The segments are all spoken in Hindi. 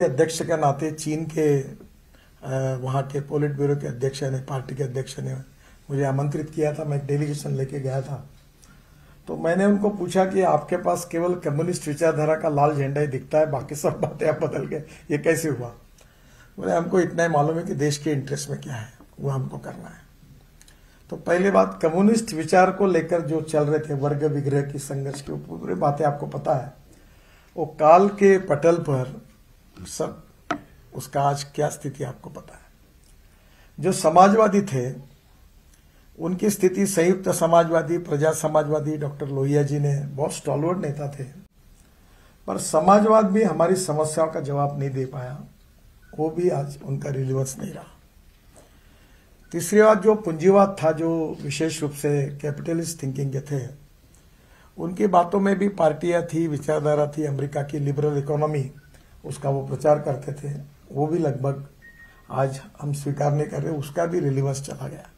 अध्यक्ष के नाते चीन के वहाँ के पोलिट ब्यूरो के अध्यक्ष ने पार्टी के अध्यक्ष ने मुझे आमंत्रित किया था। मैं एक डेलीगेशन लेके गया था। तो मैंने उनको पूछा कि आपके पास केवल कम्युनिस्ट विचारधारा का लाल झंडा ही दिखता है, बाकी सब बातें आप बदल गए। ये कैसे हुआ? बोले, हमको इतना ही मालूम है कि देश के इंटरेस्ट में क्या है। वो हमको करना है। तो पहली बात कम्युनिस्ट विचार को लेकर जो चल रहे थे, वर्ग विग्रह की संघर्ष की पूरी बातें आपको पता है। वो काल के पटल पर सब, उसका आज क्या स्थिति आपको पता है? जो समाजवादी थे, उनकी स्थिति संयुक्त समाजवादी प्रजा समाजवादी डॉक्टर लोहिया जी ने, बहुत स्टॉलवर्ड नेता थे, पर समाजवाद भी हमारी समस्याओं का जवाब नहीं दे पाया, वो भी आज उनका रिलीवेंस नहीं रहा। तीसरी बात, जो पूंजीवाद था, जो विशेष रूप से कैपिटलिस्ट थिंकिंग के थे, उनकी बातों में भी पार्टियाँ थी, विचारधारा थी, अमेरिका की लिबरल इकोनॉमी उसका वो प्रचार करते थे, वो भी लगभग आज हम स्वीकार नहीं कर रहे, उसका भी रिलीवेंस चला गया।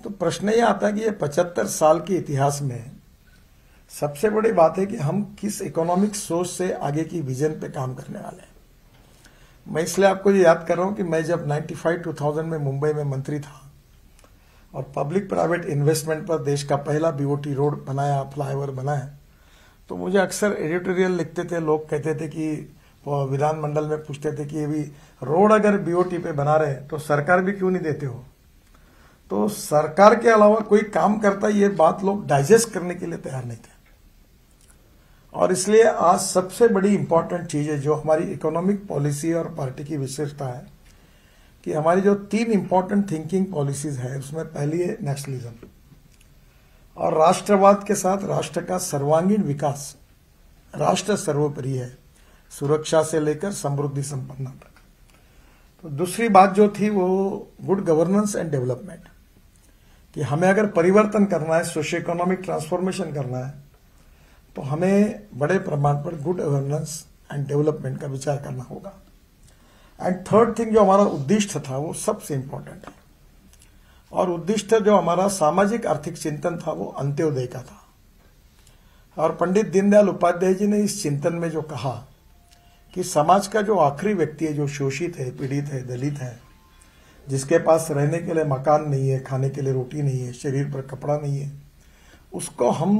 तो प्रश्न ये आता है कि ये पचहत्तर साल के इतिहास में सबसे बड़ी बात है कि हम किस इकोनॉमिक सोच से आगे की विजन पे काम करने वाले हैं। मैं इसलिए आपको ये याद कर रहा हूँ कि मैं जब 95 2000 में मुंबई में मंत्री था और पब्लिक प्राइवेट इन्वेस्टमेंट पर देश का पहला बीओटी रोड बनाया फ्लाईओवर बनाया तो मुझे अक्सर एडिटोरियल लिखते थे, लोग कहते थे कि विधानमंडल में पूछते थे कि अभी रोड अगर बीओटी पे बना रहे तो सरकार भी क्यों नहीं देते हो? तो सरकार के अलावा कोई काम करता, ये बात लोग डाइजेस्ट करने के लिए तैयार नहीं थे। और इसलिए आज सबसे बड़ी इंपॉर्टेंट चीज़ है, जो हमारी इकोनॉमिक पॉलिसी और पार्टी की विशेषता है, कि हमारी जो तीन इंपॉर्टेंट थिंकिंग पॉलिसीज़ है, उसमें पहली है नेशनलिज्म और राष्ट्रवाद के साथ राष्ट्र का सर्वांगीण विकास, राष्ट्र सर्वोपरि है। सुरक्षा से लेकर समृद्धि संपन्नता तक। तो दूसरी बात जो थी वो गुड गवर्नेंस एंड डेवलपमेंट कि हमें अगर परिवर्तन करना है सोशियो इकोनॉमिक ट्रांसफॉर्मेशन करना है तो हमें बड़े प्रमाण पर गुड गवर्नेंस एंड डेवलपमेंट का विचार करना होगा। एंड थर्ड थिंग जो हमारा उद्दिष्ट था, वो सबसे इंपॉर्टेंट है। और उद्दिष्ट जो हमारा सामाजिक आर्थिक चिंतन था, वो अंत्योदय का था। और पंडित दीनदयाल उपाध्याय जी ने इस चिंतन में जो कहा कि समाज का जो आखिरी व्यक्ति है, जो शोषित है, पीड़ित है, दलित है, जिसके पास रहने के लिए मकान नहीं है, खाने के लिए रोटी नहीं है, शरीर पर कपड़ा नहीं है, उसको हम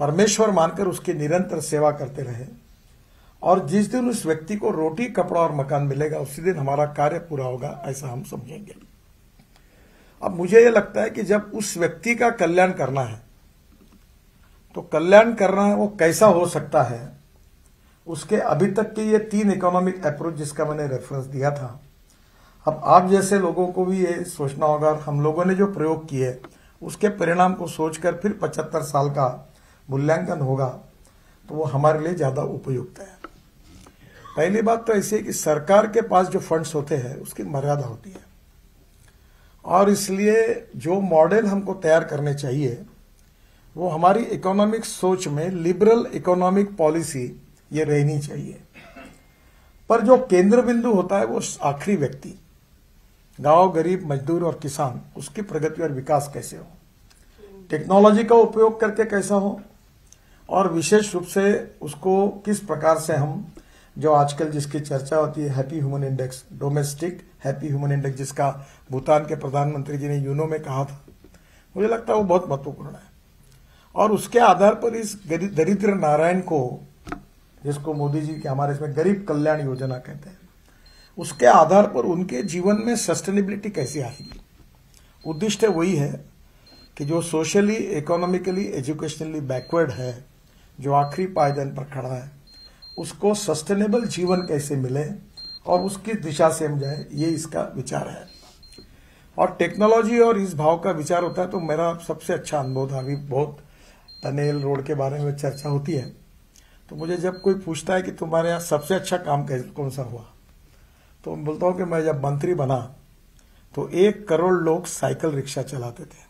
परमेश्वर मानकर उसकी निरंतर सेवा करते रहे। और जिस दिन उस व्यक्ति को रोटी, कपड़ा और मकान मिलेगा, उसी दिन हमारा कार्य पूरा होगा, ऐसा हम समझेंगे। अब मुझे यह लगता है कि जब उस व्यक्ति का कल्याण करना है तो कल्याण करना है वो कैसा हो सकता है? उसके अभी तक के ये तीन इकोनॉमिक अप्रोच जिसका मैंने रेफरेंस दिया था। अब आप जैसे लोगों को भी ये सोचना होगा हम लोगों ने जो प्रयोग किए, उसके परिणाम को सोचकर फिर पचहत्तर साल का मूल्यांकन होगा तो वो हमारे लिए ज़्यादा उपयुक्त है। पहली बात तो ऐसी है कि सरकार के पास जो फंड्स होते हैं, उसकी मर्यादा होती है। और इसलिए जो मॉडल हमको तैयार करने चाहिए, वो हमारी इकोनॉमिक सोच में लिबरल इकोनॉमिक पॉलिसी ये रहनी चाहिए। पर जो केंद्र बिंदु होता है वो आखिरी व्यक्ति, गाँव, गरीब, मजदूर और किसान, उसकी प्रगति और विकास कैसे हो? टेक्नोलॉजी का उपयोग करके कैसा हो? और विशेष रूप से उसको किस प्रकार से हम, जो आजकल जिसकी चर्चा होती है, happy human index, domestic happy human index, जिसका भूटान के प्रधानमंत्री जी ने यूनो में कहा था, मुझे लगता है वो बहुत महत्वपूर्ण है। और उसके आधार पर इस दरिद्र नारायण को जिसको मोदी जी के हमारे इसमें गरीब कल्याण योजना कहते हैं, उसके आधार पर उनके जीवन में सस्टेनेबिलिटी कैसे आएगी? उद्दिष्ट वही है कि जो सोशली इकोनॉमिकली एजुकेशनली बैकवर्ड है, जो आखिरी पायदान पर खड़ा है, उसको सस्टेनेबल जीवन कैसे मिले और उसकी दिशा से हम जाए, ये इसका विचार है। और टेक्नोलॉजी और इस भाव का विचार होता है तो मेरा सबसे अच्छा अनुभव था। अभी बहुत टनेल रोड के बारे में चर्चा होती है। तो मुझे जब कोई पूछता है कि तुम्हारे यहाँ सबसे अच्छा काम कौन सा हुआ? तो मैं बोलता हूँ कि मैं जब मंत्री बना तो एक करोड़ लोग साइकिल रिक्शा चलाते थे।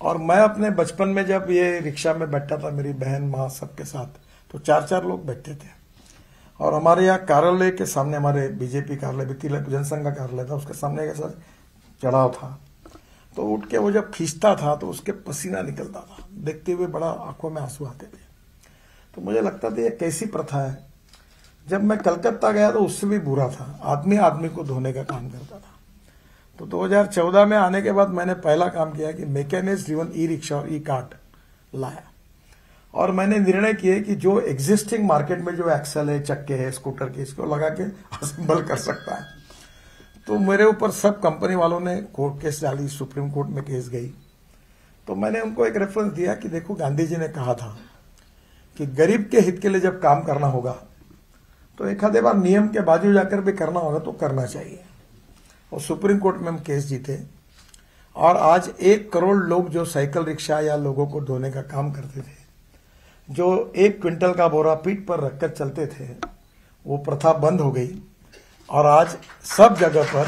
और मैं अपने बचपन में जब ये रिक्शा में बैठा था, मेरी बहन, माँ सबके साथ तो चार चार लोग बैठते थे। और हमारे यहाँ कार्यालय के सामने हमारे बीजेपी कार्यालय, भी तिलक जनसंघ का कार्यालय था, उसके सामने कैसा चढ़ाव था। तो उठ के वो जब खींचता था तो उसके पसीना निकलता था। देखते हुए बड़ा आँखों में आँसू आते थे। तो मुझे लगता था ये कैसी प्रथा है। जब मैं कलकत्ता गया तो उससे भी बुरा था। आदमी आदमी को धोने का काम करता था। तो 2014 में आने के बाद मैंने पहला काम किया कि मैकेनिक्स ड्रिवन ई रिक्शा और ई कार्ट लाया। और मैंने निर्णय किए कि जो एग्जिस्टिंग मार्केट में जो एक्सल है, चक्के है स्कूटर के, इसको लगा के असेंबल कर सकता है। तो मेरे ऊपर सब कंपनी वालों ने कोर्ट केस डाली सुप्रीम कोर्ट में केस गई। तो मैंने उनको एक रेफरेंस दिया कि देखो, गांधी जी ने कहा था कि गरीब के हित के लिए जब काम करना होगा तो एक आधे बार नियम के बाजू जाकर भी करना होगा तो करना चाहिए। और सुप्रीम कोर्ट में हम केस जीते। और आज एक करोड़ लोग जो साइकिल रिक्शा या लोगों को धोने का काम करते थे, जो एक क्विंटल का बोरा पीठ पर रखकर चलते थे, वो प्रथा बंद हो गई। और आज सब जगह पर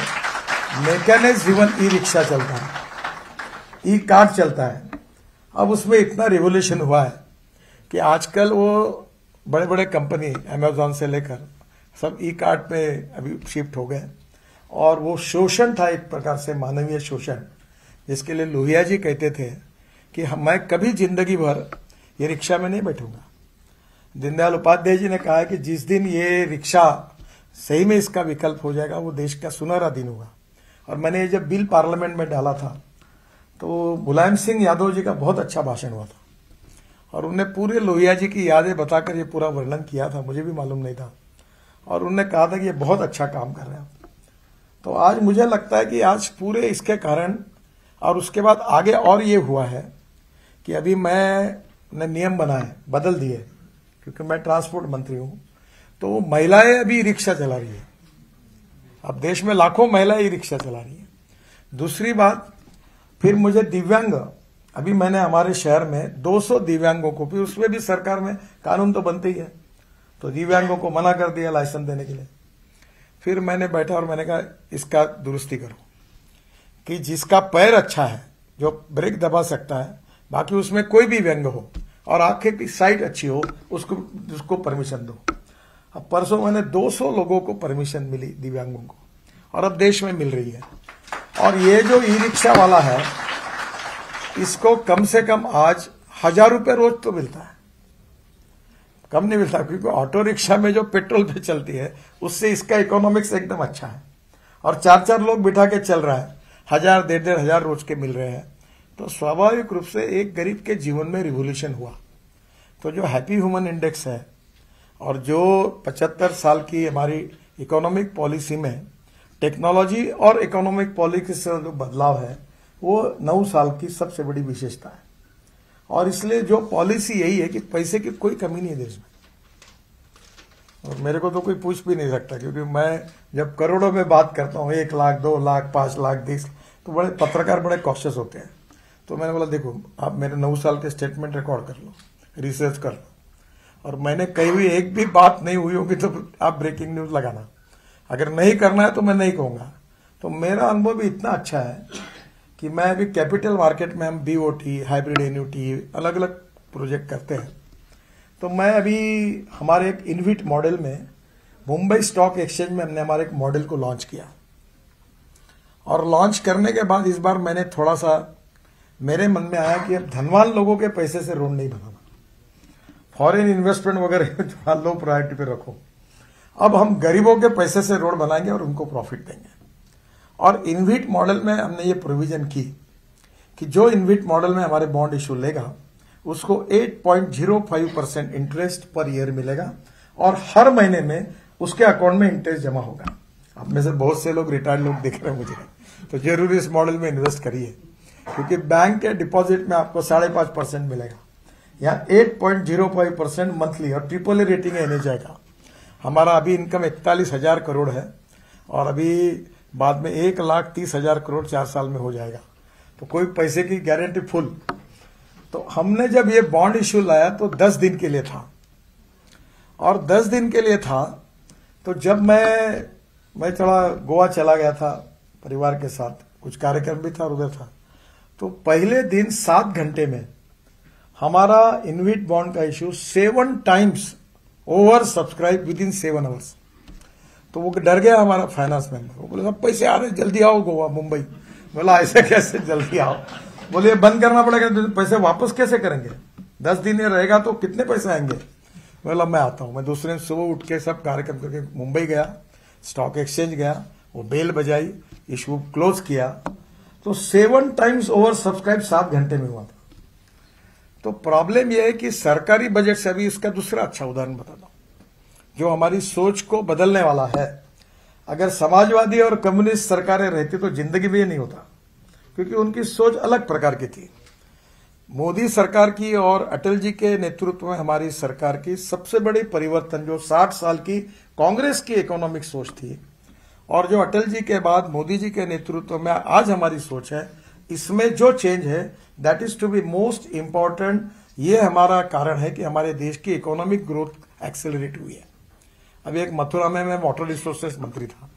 मैकेनिक्स जीवन ई रिक्शा चलता है ई कार्ड चलता है। अब उसमें इतना रिवोल्यूशन हुआ है कि आजकल वो बड़े बड़े कंपनी अमेजोन से लेकर सब ई कार्ड पे अभी शिफ्ट हो गए और वो शोषण था एक प्रकार से, मानवीय शोषण, जिसके लिए लोहिया जी कहते थे कि मैं कभी ज़िंदगी भर ये रिक्शा में नहीं बैठूँगा। दीनदयाल उपाध्याय जी ने कहा कि जिस दिन ये रिक्शा सही में इसका विकल्प हो जाएगा, वो देश का सुनहरा दिन होगा। और मैंने जब बिल पार्लियामेंट में डाला था तो मुलायम सिंह यादव जी का बहुत अच्छा भाषण हुआ था। और उनने पूरे लोहिया जी की यादें बताकर ये पूरा वर्णन किया था, मुझे भी मालूम नहीं था। और उनने कहा था कि ये बहुत अच्छा काम कर रहे हैं। तो आज मुझे लगता है कि आज पूरे इसके कारण और उसके बाद आगे और ये हुआ है कि अभी मैं नियम बनाए, बदल दिए, क्योंकि मैं ट्रांसपोर्ट मंत्री हूँ तो महिलाएँ अभी रिक्शा चला रही है। अब देश में लाखों महिलाएँ ही रिक्शा चला रही है। दूसरी बात, फिर मुझे दिव्यांग अभी मैंने हमारे शहर में 200 दिव्यांगों को भी, उसमें भी सरकार में कानून तो बनते ही है। तो दिव्यांगों को मना कर दिया लाइसेंस देने के लिए। फिर मैंने बैठा और मैंने कहा, इसका दुरुस्ती करो कि जिसका पैर अच्छा है, जो ब्रेक दबा सकता है, बाकी उसमें कोई भी व्यंग हो और आँखें की साइड अच्छी हो, उसको उसको परमिशन दो। अब परसों मैंने 200 लोगों को परमिशन मिली दिव्यांगों को और अब देश में मिल रही है। और ये जो ई रिक्शा वाला है इसको कम से कम आज हज़ार रुपए रोज तो मिलता है। कम नहीं मिलता, क्योंकि ऑटो रिक्शा में जो पेट्रोल पे चलती है, उससे इसका इकोनॉमिक्स एकदम अच्छा है। और चार चार लोग बिठा के चल रहा है, हज़ार डेढ़ डेढ़ हज़ार रोज के मिल रहे हैं। तो स्वाभाविक रूप से एक गरीब के जीवन में रिवोल्यूशन हुआ। तो जो हैप्पी ह्यूमन इंडेक्स है, और जो पचहत्तर साल की हमारी इकोनॉमिक पॉलिसी में टेक्नोलॉजी और इकोनॉमिक पॉलिसी से जो बदलाव है वो नौ साल की सबसे बड़ी विशेषता है। और इसलिए जो पॉलिसी यही है कि पैसे की कोई कमी नहीं है देश में। और मेरे को तो कोई पूछ भी नहीं सकता, क्योंकि मैं जब करोड़ों में बात करता हूँ, एक लाख, दो लाख, पाँच लाख बीस तो बड़े पत्रकार बड़े कॉशियस होते हैं। तो मैंने बोला, देखो, आप मेरे नौ साल के स्टेटमेंट रिकॉर्ड कर लो रिसर्च कर लो। और मैंने कहीं भी एक भी बात नहीं हुई होगी तो आप ब्रेकिंग न्यूज़ लगाना। अगर नहीं करना है तो मैं नहीं कहूँगा। तो मेरा अनुभव भी इतना अच्छा है कि मैं अभी कैपिटल मार्केट में हम बीओटी हाइब्रिड एन्यूटी अलग अलग प्रोजेक्ट करते हैं। तो मैं अभी हमारे एक इनविट मॉडल में मुंबई स्टॉक एक्सचेंज में हमने हमारे एक मॉडल को लॉन्च किया। और लॉन्च करने के बाद इस बार मैंने थोड़ा सा मेरे मन में आया कि अब धनवान लोगों के पैसे से रोड नहीं बनाना फॉरेन इन्वेस्टमेंट वगैरह थोड़ा लो प्रायोरिटी पे रखो। अब हम गरीबों के पैसे से रोड बनाएँगे और उनको प्रॉफिट देंगे। और इनविट मॉडल में हमने ये प्रोविज़न की कि जो इनविट मॉडल में हमारे बॉन्ड इशू लेगा, उसको 8.05 परसेंट इंटरेस्ट पर ईयर मिलेगा और हर महीने में उसके अकाउंट में इंटरेस्ट जमा होगा। अब में से बहुत से लोग रिटायर्ड लोग देख रहे हैं मुझे। तो ज़रूर इस मॉडल में इन्वेस्ट करिए, क्योंकि बैंक के डिपॉजिट में आपको साढ़े पाँच परसेंट मिलेगा। यहाँ eight point zero five percent monthly और ट्रिपल ए रेटिंग है जाएगा। हमारा अभी इनकम इकतालीस हज़ार करोड़ है और अभी बाद में एक लाख तीस हज़ार करोड़ चार साल में हो जाएगा। तो कोई पैसे की गारंटी फुल तो हमने जब ये बॉन्ड इश्यू लाया तो दस दिन के लिए था। और दस दिन के लिए था तो जब मैं मैं थोड़ा गोवा चला गया था, परिवार के साथ, कुछ कार्यक्रम भी था और उधर था। तो पहले दिन सात घंटे में हमारा इनविट बॉन्ड का issue seven times over subscribe within seven hours तो वो डर गया हमारा फाइनेंस मेंबर वो बोले, सब पैसे आ रहे जल्दी आओ गोवा, मुंबई। बोला, ऐसे कैसे? जल्दी आओ। बोले, बंद करना पड़ेगा तो पैसे वापस कैसे करेंगे? दस दिन ये रहेगा तो कितने पैसे आएँगे? बोला, मैं आता हूँ। मैं दूसरे दिन सुबह उठ के सब कार्यक्रम करके मुंबई गया स्टॉक एक्सचेंज गया, वो बेल बजाई इशू क्लोज किया। तो सेवन टाइम्स ओवर सब्सक्राइब सात घंटे में हुआ था। तो प्रॉब्लम यह है कि सरकारी बजट से अभी इसका दूसरा अच्छा उदाहरण बताता जो हमारी सोच को बदलने वाला है। अगर समाजवादी और कम्युनिस्ट सरकारें रहती तो ज़िंदगी भी नहीं होता, क्योंकि उनकी सोच अलग प्रकार की थी। मोदी सरकार की और अटल जी के नेतृत्व में हमारी सरकार की सबसे बड़ी परिवर्तन जो 60 साल की कांग्रेस की इकोनॉमिक सोच थी और जो अटल जी के बाद मोदी जी के नेतृत्व में आज हमारी सोच है, इसमें जो चेंज है that is to be most important ये हमारा कारण है कि हमारे देश की इकोनॉमिक ग्रोथ एक्सेलरेट हुई है। अभी एक मथुरा में मैं वाटर रिसोर्सेस मंत्री था।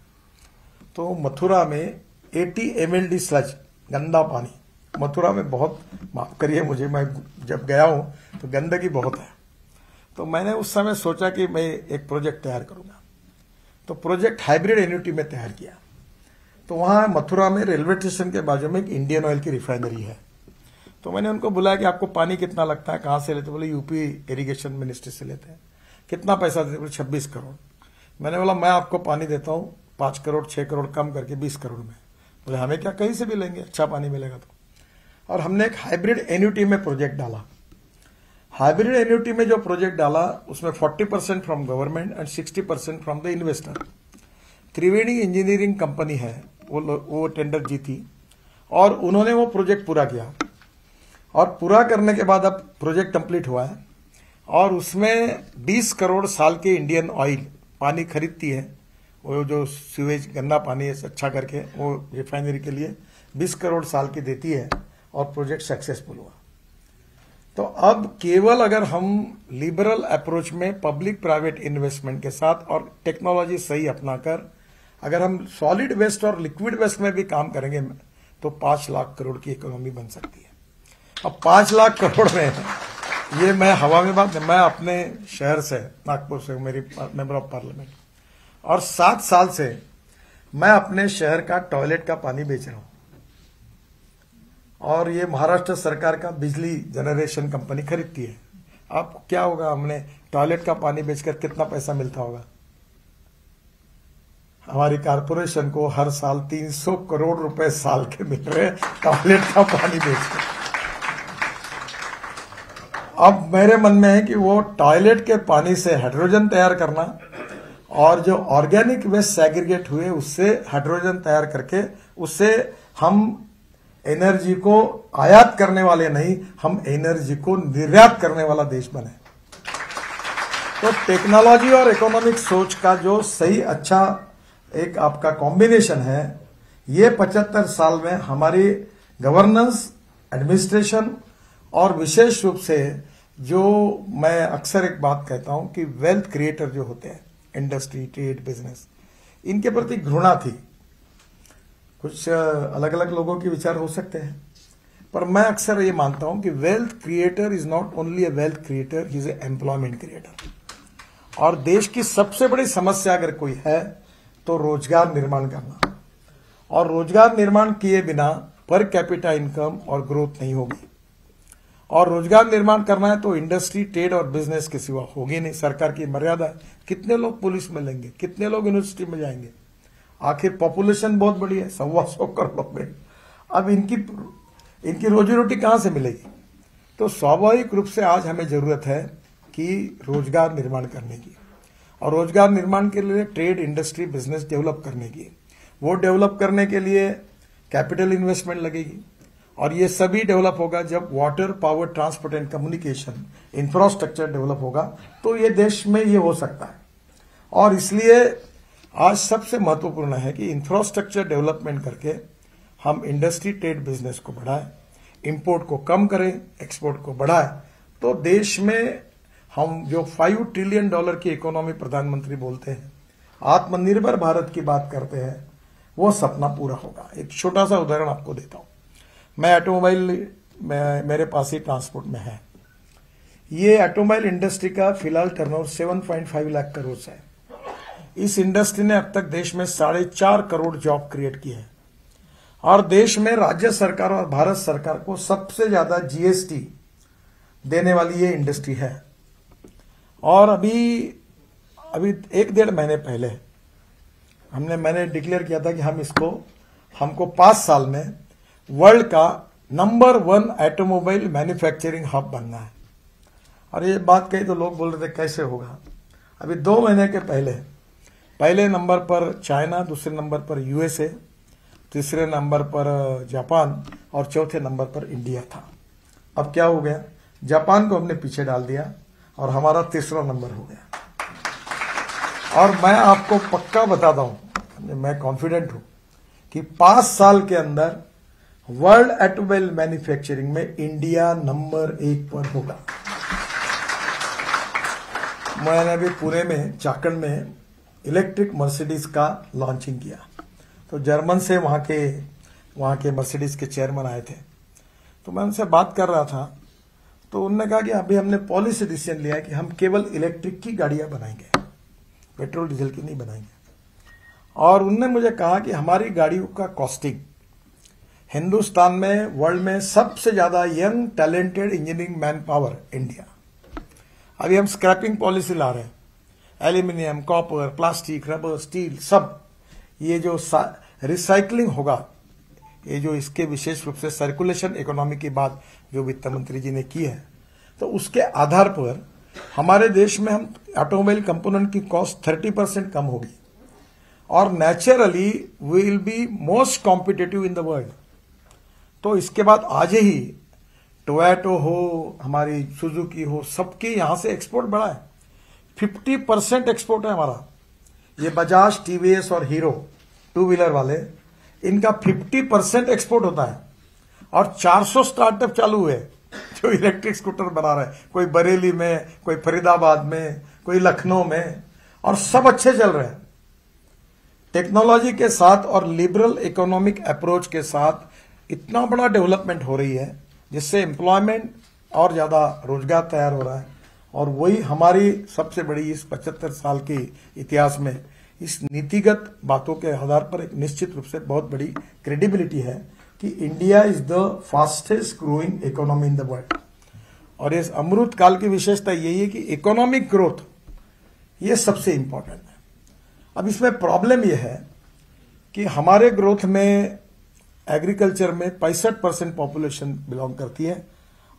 तो मथुरा में 80 एमएलडी स्लज गंदा पानी। मथुरा में बहुत, माफ़ करिए मुझे, मैं जब गया हूँ तो गंदगी बहुत है। तो मैंने उस समय सोचा कि मैं एक प्रोजेक्ट तैयार करूँगा। तो प्रोजेक्ट हाइब्रिड एन्यूटी में तैयार किया। तो वहाँ मथुरा में रेलवे स्टेशन के बाजू में एक इंडियन ऑयल की रिफाइनरी है। तो मैंने उनको बुलाया कि आपको पानी कितना लगता है, कहाँ से लेते बोले यूपी इरिगेशन मिनिस्ट्री से लेते हैं। कितना पैसा देते बोले, छब्बीस करोड़। मैंने बोला, मैं आपको पानी देता हूँ, पाँच करोड़, छह करोड़ कम करके बीस करोड़ में। बोले, हमें क्या कहीं से भी लेंगे? अच्छा पानी मिलेगा तो। और हमने एक हाइब्रिड एन्यूटी में प्रोजेक्ट डाला। हाइब्रिड एन्यूटी में जो प्रोजेक्ट डाला, उसमें 40 percent from government and 60 percent from the investor. Triveni engineering company है, वो वो टेंडर जीती, और उन्होंने वो प्रोजेक्ट पूरा किया। और पूरा करने के बाद अब प्रोजेक्ट कंप्लीट हुआ है। और उसमें 20 करोड़ साल के इंडियन ऑयल पानी खरीदती है। वो जो सीवेज गंदा पानी है अच्छा करके, वो रिफाइनरी के लिए 20 करोड़ साल की देती है और प्रोजेक्ट सक्सेसफुल हुआ। तो अब केवल अगर हम लिबरल अप्रोच में पब्लिक प्राइवेट इन्वेस्टमेंट के साथ और टेक्नोलॉजी सही अपनाकर अगर हम सॉलिड वेस्ट और लिक्विड वेस्ट में भी काम करेंगे तो पाँच लाख करोड़ की इकोनॉमी बन सकती है। अब पाँच लाख करोड़ में ये मैं हवा में बात मैं अपने शहर से, नागपुर से, मेरी मेंबर ऑफ़ पार्लियामेंट और सात साल से मैं अपने शहर का टॉयलेट का पानी बेच रहा हूँ। और ये महाराष्ट्र सरकार का बिजली जनरेशन कंपनी खरीदती है। अब क्या होगा, हमने टॉयलेट का पानी बेचकर कितना पैसा मिलता होगा? हमारी कारपोरेशन को हर साल 300 करोड़ रुपए साल के मिल रहे टॉयलेट का पानी बेचकर। अब मेरे मन में है कि वो टॉयलेट के पानी से हाइड्रोजन तैयार करना और जो ऑर्गेनिक वेस्ट सेग्रीगेट हुए, उससे हाइड्रोजन तैयार करके, उससे हम एनर्जी को आयात करने वाले नहीं, हम एनर्जी को निर्यात करने वाला देश बने। तो टेक्नोलॉजी और इकोनॉमिक सोच का जो सही अच्छा एक आपका कॉम्बिनेशन है, ये 75 साल में हमारी गवर्नेंस, एडमिनिस्ट्रेशन और विशेष रूप से जो मैं अक्सर एक बात कहता हूँ कि वेल्थ क्रिएटर जो होते हैं इंडस्ट्री ट्रेड बिज़नेस इनके प्रति घृणा थी। कुछ अलग अलग लोगों के विचार हो सकते हैं। पर मैं अक्सर ये मानता हूँ कि wealth creator is not only a wealth creator is a employment creator और देश की सबसे बड़ी समस्या अगर कोई है तो रोज़गार निर्माण करना। और रोज़गार निर्माण किए बिना पर कैपिटा इनकम और ग्रोथ नहीं होगी। और रोज़गार निर्माण करना है तो इंडस्ट्री ट्रेड और बिज़नेस के सिवा होगी नहीं। सरकार की मर्यादा है। कितने लोग पुलिस में लेंगे? कितने लोग यूनिवर्सिटी में जाएँगे? आखिर पॉपुलेशन बहुत बड़ी है सवा सौ करोड़ में। अब इनकी इनकी रोजी रोटी कहाँ से मिलेगी? तो स्वाभाविक रूप से आज हमें ज़रूरत है कि रोज़गार निर्माण करने की। और रोज़गार निर्माण के लिए ट्रेड इंडस्ट्री बिज़नेस डेवलप करने की। वो डेवलप करने के लिए कैपिटल इन्वेस्टमेंट लगेगी। और ये सभी डेवलप होगा जब water power transport and communication infrastructure develop होगा तो ये देश में ये हो सकता है। और इसलिए आज सबसे महत्वपूर्ण है कि इंफ्रास्ट्रक्चर डेवलपमेंट करके हम इंडस्ट्री ट्रेड बिज़नेस को बढ़ाएँ इंपोर्ट को कम करें एक्सपोर्ट को बढ़ाएँ। तो देश में हम जो फाइव ट्रिलियन डॉलर की इकोनॉमी प्रधानमंत्री बोलते हैं, आत्मनिर्भर भारत की बात करते हैं, वो सपना पूरा होगा। एक छोटा सा उदाहरण आपको देता हूँ। मैं ऑटोमोबाइल मेरे पास ही ट्रांसपोर्ट में है। ये ऑटोमोबाइल इंडस्ट्री का फ़िलहाल टर्नओवर 7.5 लाख करोड़ है। इस इंडस्ट्री ने अब तक देश में साढ़े चार करोड़ जॉब क्रिएट की है। और देश में राज्य सरकार और भारत सरकार को सबसे ज़्यादा जीएसटी देने वाली ये इंडस्ट्री है। और अभी अभी एक डेढ़ महीने पहले हमने, मैंने डिक्लेयर किया था कि हम इसको, हमको पाँच साल में वर्ल्ड का number one automobile manufacturing hub बनना है। और ये बात कही तो लोग बोल रहे थे, कैसे होगा? अभी दो महीने के पहले पहले नंबर पर चाइना, दूसरे नंबर पर यूएसए, तीसरे नंबर पर जापान और चौथे नंबर पर इंडिया था। अब क्या हो गया? जापान को हमने पीछे डाल दिया और हमारा तीसरा नंबर हो गया। और मैं आपको पक्का बताता हूँ मैं कॉन्फिडेंट हूँ कि पाँच साल के अंदर वर्ल्ड ऑटोमोबाइल मैन्युफैक्चरिंग में इंडिया नंबर एक पर होगा। मैंने अभी पुणे में चाकण में इलेक्ट्रिक मर्सिडीज का लॉन्चिंग किया। तो जर्मन से वहाँ के वहाँ के मर्सिडीज के चेयरमैन आए थे। तो मैं उनसे बात कर रहा था। तो उन्होंने कहा कि अभी हमने पॉलिसी डिसीज़न लिया है कि हम केवल इलेक्ट्रिक की गाड़ियाँ बनाएँगे। पेट्रोल, डीजल की नहीं बनाएँगे। और उनने मुझे कहा कि हमारी गाड़ियों का कॉस्टिंग हिंदुस्तान में वर्ल्ड में सबसे ज़्यादा young talented engineering manpower India अभी हम स्क्रैपिंग पॉलिसी ला रहे हैं। Aluminium copper plastic rubber steel सब। ये जो रिसाइकलिंग होगा, ये जो इसके विशेष रूप से सर्कुलेशन इकोनॉमी की बात जो वित्त मंत्री जी ने की है तो उसके आधार पर हमारे देश में हम ऑटोमोबाइल कंपोनेंट की कॉस्ट 30 परसेंट कम होगी। और naturally we will be most competitive in the world तो इसके बाद आज ही टोयटो हो, हमारी सुजुकी हो, सबके यहाँ से एक्सपोर्ट बढ़ा है। 50 परसेंट एक्सपोर्ट है हमारा। ये बजाज टीवीएस और हीरो टू व्हीलर वाले, इनका 50 परसेंट एक्सपोर्ट होता है। और 400 स्टार्टअप चालू हुए जो इलेक्ट्रिक स्कूटर बना रहे हैं। कोई बरेली में, कोई फरीदाबाद में, कोई लखनऊ में, और सब अच्छे चल रहे हैं। टेक्नोलॉजी के साथ और लिबरल इकोनॉमिक अप्रोच के साथ इतना बड़ा डेवलपमेंट हो रही है, जिससे एम्प्लॉयमेंट और ज़्यादा रोज़गार तैयार हो रहा है। और वही हमारी सबसे बड़ी इस 75 साल के इतिहास में इस नीतिगत बातों के आधार पर एक निश्चित रूप से बहुत बड़ी क्रेडिबिलिटी है कि India is the fastest growing economy in the world और इस अमृत काल की विशेषता यही है कि इकोनॉमिक ग्रोथ ये सबसे इंपॉर्टेंट है। अब इसमें प्रॉब्लम यह है कि हमारे ग्रोथ में एग्रीकल्चर में पैंसठ परसेंट पॉपुलेशन बिलोंग करती है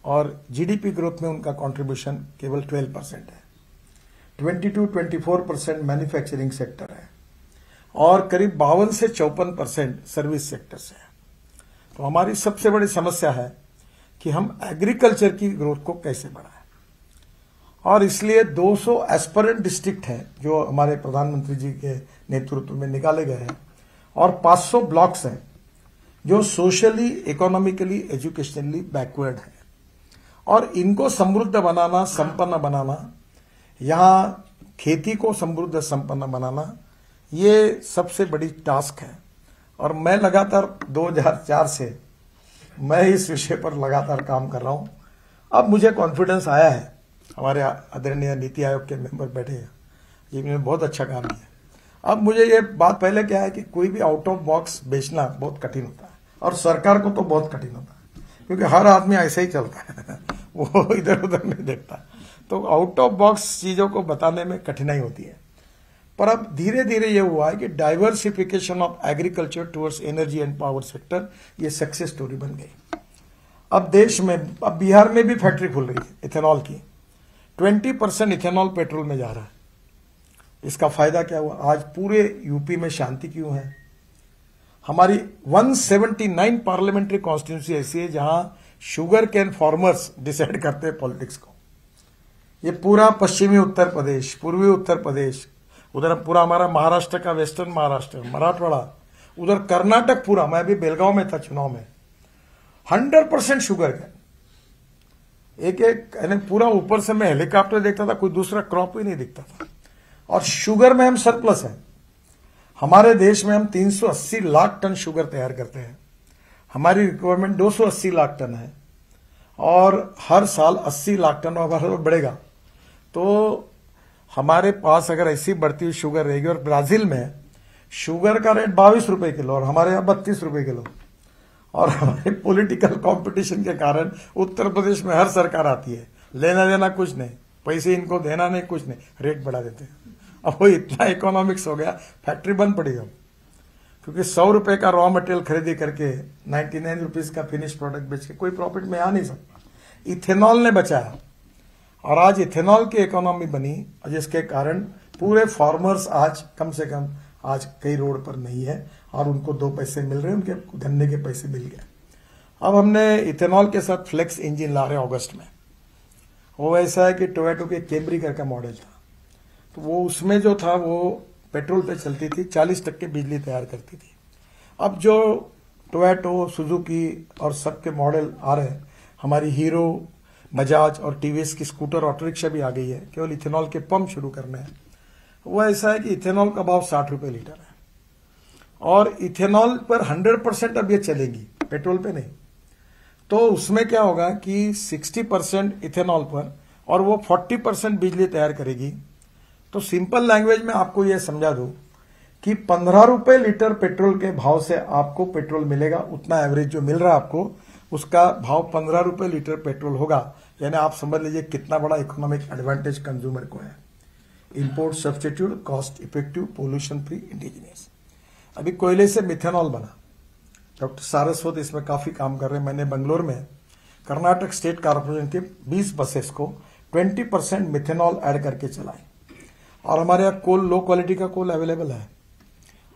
और जीडीपी ग्रोथ में उनका कंट्रीब्यूशन केवल 12 परसेंट है। 22 24 परसेंट मैन्युफैक्चरिंग सेक्टर है और करीब बावन से चौपन परसेंट सर्विस सेक्टर से है। तो हमारी सबसे बड़ी समस्या है कि हम एग्रीकल्चर की ग्रोथ को कैसे बढ़ाएँ। और इसलिए 200 एस्परेंट डिस्ट्रिक्ट हैं जो हमारे प्रधानमंत्री जी के नेतृत्व में निकाले गए हैं और 500 ब्लॉक्स हैं। जो सोशली इकोनॉमिकली एजुकेशनली बैकवर्ड है। और इनको समृद्ध बनाना, संपन्न बनाना, यहाँ खेती को समृद्ध, संपन्न बनाना, ये सबसे बड़ी टास्क है। और मैं लगातार 2004 से मैं इस विषय पर लगातार काम कर रहा हूँ। अब मुझे कॉन्फिडेंस आया है। हमारे आदरणीय नीति आयोग के मेंबर बैठे हैं। जिन्होंने बहुत अच्छा काम किया। अब मुझे ये बात पहले क्या है कि कोई भी आउट ऑफ़ बॉक्स बेचना बहुत कठिन होता है। और सरकार को तो बहुत कठिन होता है, क्योंकि हर आदमी ऐसे ही चलता है। वो इधर उधर नहीं देखता। तो आउट ऑफ़ बॉक्स चीज़ों को बताने में कठिनाई होती है। पर अब धीरे धीरे ये हुआ है कि diversification of agriculture towards energy and power sector ये सक्सेस स्टोरी बन गई। अब देश में, अब बिहार में भी फैक्ट्री खुल रही है इथेनॉल की। 20 परसेंट इथेनॉल पेट्रोल में जा रहा है। इसका फ़ायदा क्या हुआ? आज पूरे यूपी में शांति क्यों है? हमारी 179 पार्लियामेंट्री कॉन्स्टिट्यूंसी ऐसी है जहाँ शुगर कैन फार्मर्स डिसाइड करते हैं पॉलिटिक्स को। ये पूरा पश्चिमी उत्तर प्रदेश, पूर्वी उत्तर प्रदेश, उधर पूरा हमारा महाराष्ट्र का वेस्टर्न महाराष्ट्र, मराठवाड़ा, उधर कर्नाटक पूरा, मैं अभी बेलगांव में था चुनाव में। हंड्रेड परसेंट शुगर कैन एक एक पूरा ऊपर से मैं हेलीकॉप्टर देखता था, कोई दूसरा क्रॉप ही नहीं दिखता था। और शुगर में हम सरप्लस है। हमारे देश में हम 380 लाख टन शुगर तैयार करते हैं। हमारी रिक्वायरमेंट 280 लाख टन है और हर साल 80 लाख टन हमारा बढ़ेगा। तो हमारे पास अगर ऐसी बढ़ती हुई शुगर रहेगी और ब्राज़ील में शुगर का रेट बाईस रुपए किलो और हमारे यहाँ बत्तीस रुपए किलो और हमारे पॉलिटिकल कंपटीशन के कारण उत्तर प्रदेश में हर सरकार आती है। लेना देना कुछ नहीं, पैसे इनको देना नहीं, कुछ नहीं रेट बढ़ा देते हैं। अब वो इतना इकोनॉमिक्स हो गया फैक्ट्री बंद पड़ी अब। क्योंकि सौ रुपए का रॉ मटेरियल खरीदी करके नाइन्टी नाइन रुपीज़ का फिनिश प्रोडक्ट बेच के कोई प्रॉफिट में आ नहीं सकता। इथेनॉल ने बचाया और आज इथेनॉल की इकोनॉमी बनी जिसके कारण पूरे फार्मर्स आज कम से कम, आज कई रोड पर नहीं है, और उनको दो पैसे मिल रहे उनके गन्ने के पैसे मिल गए। अब हमने इथेनॉल के साथ फ्लेक्स इंजन ला रहे हैं अगस्त में। वो ऐसा है कि टोयटो के कैमरी का मॉडल था। तो वो उसमें जो था, वो पेट्रोल पे चलती थी, चालीस टक्के बिजली तैयार करती थी। अब जो टोयटो, सुजुकी और सबके मॉडल आ रहे हैं, हमारी हीरो, बजाज और टीवीएस की स्कूटर ऑटो रिक्शा भी आ गई है, केवल इथेनॉल के पंप शुरू करने हैं। वो ऐसा है कि इथेनॉल का भाव साठ रुपये लीटर है। और इथेनॉल पर हंड्रेड परसेंट अब ये चलेगी, पेट्रोल पे नहीं। तो उसमें क्या होगा कि सिक्सटी परसेंट इथेनॉल पर और वो फोर्टी परसेंट बिजली तैयार करेगी। तो सिंपल लैंग्वेज में आपको यह समझा दू कि पंद्रह रुपए लीटर पेट्रोल के भाव से आपको पेट्रोल मिलेगा, उतना एवरेज जो मिल रहा है आपको, उसका भाव पंद्रह रुपए लीटर पेट्रोल होगा। यानी आप समझ लीजिए कितना बड़ा इकोनॉमिक एडवांटेज कंज्यूमर को है। Import substitute cost effective pollution free indigenous अभी कोयले से मिथेनॉल बना। डॉक्टर सारस्वत इसमें काफ़ी काम कर रहे हैं। मैंने बंगलोर में कर्नाटक स्टेट कारपोरेशन के 20 बसेस को 20 परसेंट मिथेनॉल ऐड करके चलाए। और हमारे यहाँ कोल लो क्वालिटी का कोल अवेलेबल है।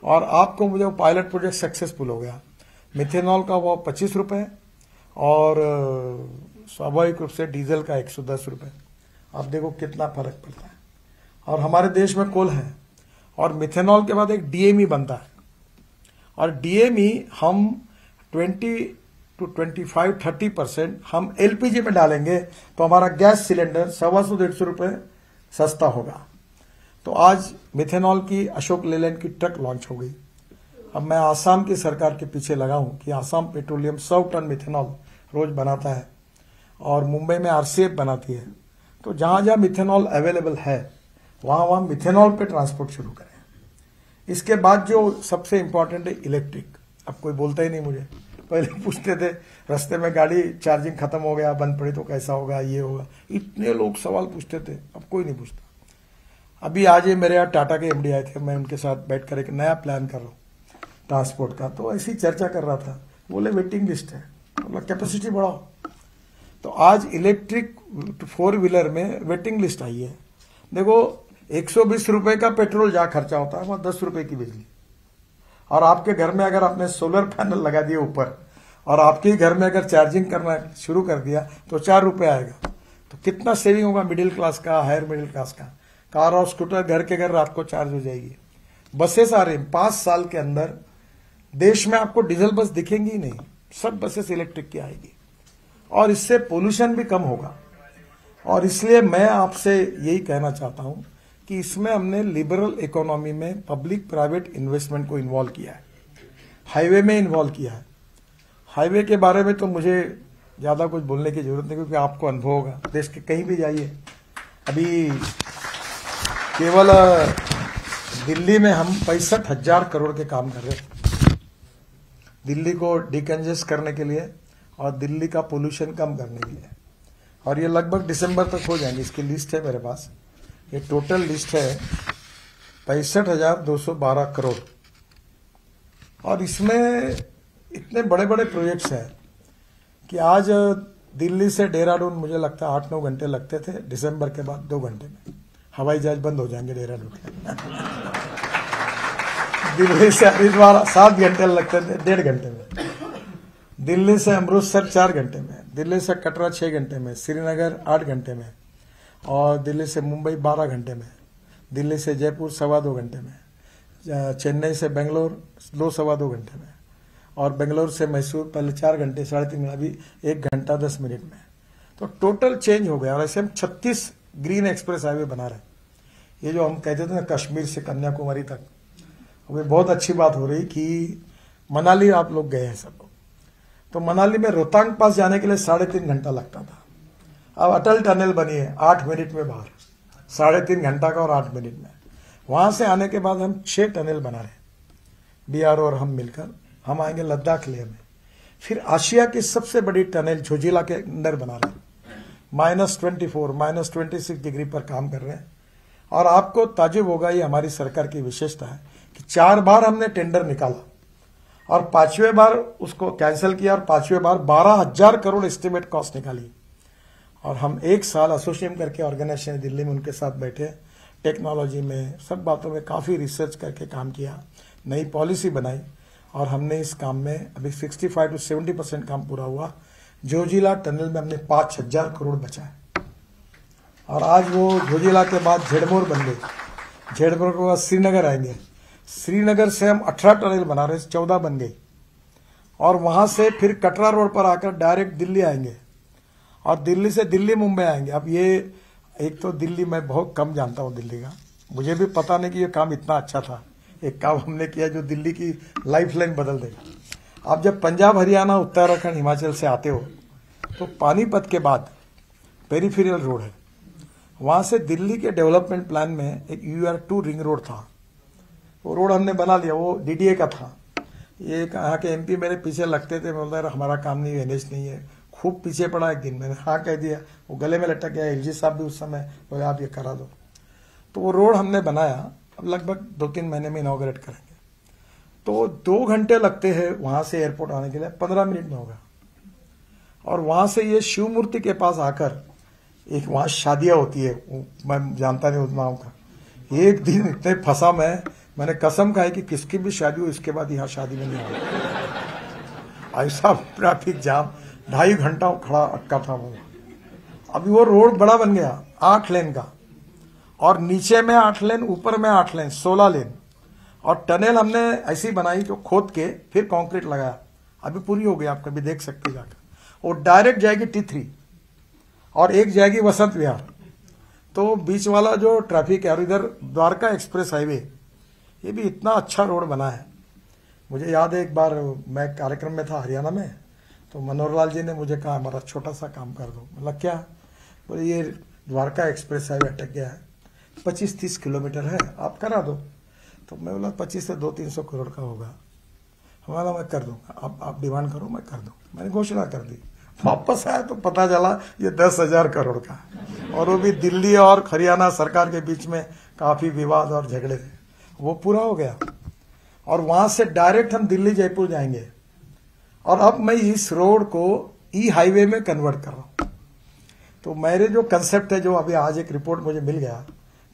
और आपको मुझे पायलट प्रोजेक्ट सक्सेसफुल हो गया। मिथेनॉल का वो पच्चीस रुपये और स्वाभाविक रूप से डीजल का एक सौ दस आप देखो कितना फ़र्क पड़ता है। और हमारे देश में कोल है और मिथेनॉल के बाद एक डीएमई बनता है। और डीएमई हम twenty two twenty five thirty percent हम एलपीजी में डालेंगे तो हमारा गैस सिलेंडर सवा सौ, डेढ़ सौ रुपये सस्ता होगा। तो आज मिथेनॉल की अशोक लेलैंड की ट्रक लॉन्च हो गई। अब मैं आसाम की सरकार के पीछे लगा हूँ कि आसाम पेट्रोलियम सौ टन मिथेनॉल रोज बनाता है और मुंबई में आरसीएफ बनाती है। तो जहाँ जहाँ मिथेनॉल अवेलेबल है, वहाँ वहाँ मिथेनॉल पे ट्रांसपोर्ट शुरू करें। इसके बाद जो सबसे इंपॉर्टेंट है इलेक्ट्रिक अब कोई बोलता ही नहीं मुझे। पहले पूछते थे, रास्ते में गाड़ी चार्जिंग खत्म हो गया, बंद पड़ी तो कैसा होगा, ये होगा। इतने लोग सवाल पूछते थे, अब कोई नहीं पूछता। अभी आज ही मेरे यहाँ टाटा के एमडी आए थे। मैं उनके साथ बैठकर एक नया प्लान कर रहा हूँ ट्रांसपोर्ट का। तो ऐसी चर्चा कर रहा था। बोले वेटिंग लिस्ट है। बोला कैपेसिटी बढ़ाओ। तो आज इलेक्ट्रिक फोर व्हीलर में वेटिंग लिस्ट आई है। देखो, एक सौ बीस का पेट्रोल जहाँ खर्चा होता है, वहाँ दस रुपए की बिजली। और आपके घर में अगर आपने सोलर पैनल लगा दिए ऊपर, और आपके घर में अगर चार्जिंग करना शुरू कर दिया तो चार रुपए आएगा। तो कितना सेविंग होगा मिडिल क्लास का हायर मिडिल क्लास का? कार और स्कूटर घर के घर रात को चार्ज हो जाएगी। बसेस आ रही पाँच साल के अंदर देश में आपको डीजल बस दिखेंगी नहीं, सब बसेस इलेक्ट्रिक की आएगी। और इससे पोल्यूशन भी कम होगा। और इसलिए मैं आपसे यही कहना चाहता हूँ कि इसमें हमने लिबरल इकोनॉमी में पब्लिक प्राइवेट इन्वेस्टमेंट को इन्वॉल्व किया है। हाईवे में इन्वॉल्व किया है। हाईवे के बारे में तो मुझे ज़्यादा कुछ बोलने की ज़रूरत नहीं, क्योंकि आपको अनुभव होगा। देश के कहीं भी जाइए। अभी केवल दिल्ली में हम पैंसठ हज़ार करोड़ के काम कर रहे हैं। दिल्ली को डिकंजेस्ट करने के लिए और दिल्ली का पोल्यूशन कम करने के लिए। और ये लगभग दिसंबर तक हो जाएँगे, इसकी लिस्ट है मेरे पास। ये टोटल लिस्ट है पैंसठ हज़ार दो सौ बारह करोड़। और इसमें इतने बड़े बड़े प्रोजेक्ट्स हैं कि आज दिल्ली से देहरादून मुझे लगता है आठ नौ घंटे लगते थे, दिसंबर के बाद दो घंटे में। हवाई जहाज़ बंद हो जाएँगे देहरादून। दिल्ली से हरिद्वार सात घंटे लगते थे डेढ़ घंटे में। दिल्ली से अमृतसर चार घंटे में। दिल्ली से कटरा छह घंटे में। श्रीनगर आठ घंटे में। और दिल्ली से मुंबई बारह घंटे में। दिल्ली से जयपुर सवा दो घंटे में। चेन्नई से बेंगलोर दो सवा दो घंटे में। और बेंगलोर से मैसूर पहले चार घंटे, साढ़े तीन अभी एक घंटा दस मिनट में। तो टोटल चेंज हो गया और ऐसे हम छत्तीस ग्रीन एक्सप्रेस हाईवे बना रहे ये जो हम कहते थे ना कश्मीर से कन्याकुमारी तक वो बहुत अच्छी बात हो रही कि मनाली आप लोग गए हैं सब लोग। तो मनाली में रोहतांग पास जाने के लिए साढ़े तीन घंटा लगता था। अब अटल टनल बनी है, आठ मिनट में बाहर। साढ़े तीन घंटा का और आठ मिनट में। वहाँ से आने के बाद हम छह टनल बना रहे बिहार और हम मिलकर, हम आएँगे लद्दाख लेह में। फिर आशिया की सबसे बड़ी टनल झोजिला के अंदर बना रहे minus twenty four, minus twenty six degree पर काम कर रहे हैं। और आपको ताजुब होगा ये हमारी सरकार की विशेषता है कि चार बार हमने टेंडर निकाला और पाँचवें बार उसको कैंसिल किया और पाँचवें बार बारह हज़ार करोड़ एस्टिमेट कॉस्ट निकाली। और हम एक साल एसोसिएम करके ऑर्गेनाइजेशन दिल्ली में उनके साथ बैठे, टेक्नोलॉजी में सब बातों में काफ़ी रिसर्च करके काम किया, नई पॉलिसी बनाई और हमने इस काम में अभी 65 टू 70 परसेंट काम पूरा हुआ। जोजिला टनल में हमने पाँच हज़ार करोड़ बचाए और आज वो जोजिला के बाद झेड़मोर बन गई झेड़मोर के बाद श्रीनगर आएँगे। श्रीनगर से हम अठारह टनल बना रहे चौदह बन गई और वहाँ से फिर कटरा रोड पर आकर डायरेक्ट दिल्ली आएँगे। और दिल्ली से दिल्ली मुंबई आएँगे। अब ये, एक तो दिल्ली मैं बहुत कम जानता हूँ दिल्ली का। मुझे भी पता नहीं कि ये काम इतना अच्छा था। एक काम हमने किया जो दिल्ली की लाइफ लाइन बदल देगा। आप जब पंजाब, हरियाणा, उत्तराखंड, हिमाचल से आते हो तो पानीपत के बाद पेरीफेरियल रोड है। वहाँ से दिल्ली के डेवलपमेंट प्लान में एक U R two ring road था। वो रोड हमने बना लिया, वो डीडीए का था। ये यहाँ के एमपी मेरे पीछे लगते थे बोलते हमारा काम नहीं एनएच नहीं है। खूब पीछे पड़ा एक दिन। मैंने हाँ कह दिया। वो गले में लटक गया एलजी साहब भी उस समय बोले, आप ये करा दो। तो वो रोड हमने बनाया। अब लगभग दो तीन महीने में इनाग्रेट करेंगे। तो दो घंटे लगते हैं वहाँ से एयरपोर्ट आने के लिए, पंद्रह मिनट में होगा। और वहाँ से ये शिव मूर्ति के पास आकर एक वहाँ शादियाँ होती है मैं जानता नहीं उस का एक दिन इतने फंसा मैं, मैंने कसम खाई कि किसकी भी शादी हो, इसके बाद यहाँ शादी में नहीं आऊँगा। ऐसा ट्रैफ़िक जाम, ढाई घंटा खड़ा अटका था वो। अभी वो रोड बड़ा बन गया, आठ लेन का। और नीचे में आठ लेन, ऊपर में आठ लेन, सोलह लेन। और टनल हमने ऐसी बनाई जो खोद के फिर कंक्रीट लगाया। अभी पूरी हो गई, आप कभी देख सकते जाकर। वो डायरेक्ट जाएगी टी थ्री। और एक जाएगी वसंत विहार। तो बीच वाला जो ट्रैफ़िक है और इधर द्वारका एक्सप्रेस हाईवे ये भी इतना अच्छा रोड बना है। मुझे याद है एक बार मैं कार्यक्रम में था हरियाणा में तो मनोहर लाल जी ने मुझे कहा, हमारा छोटा सा काम कर दो। मतलब क्या? बोले, ये द्वारका एक्सप्रेस हाईवे अटक गया है। पच्चीस तीस किलोमीटर है, आप करा दो। तो मैं बोला, पच्चीस से दो तीन सौ करोड़ का होगा। हमारा मैं कर दूँगा। आप आप डिमांड करो, मैं कर दूँ मैंने घोषणा कर दी। वापस आया तो पता चला ये दस हज़ार करोड़ का और वो भी दिल्ली और हरियाणा सरकार के बीच में काफ़ी विवाद और झगड़े थे। वो पूरा हो गया। और वहाँ से डायरेक्ट हम दिल्ली जयपुर जाएँगे। और अब मैं इस रोड को ई हाईवे में कन्वर्ट कर रहा हूँ। तो मेरे जो कंसेप्ट है, जो अभी आज एक रिपोर्ट मुझे मिल गया,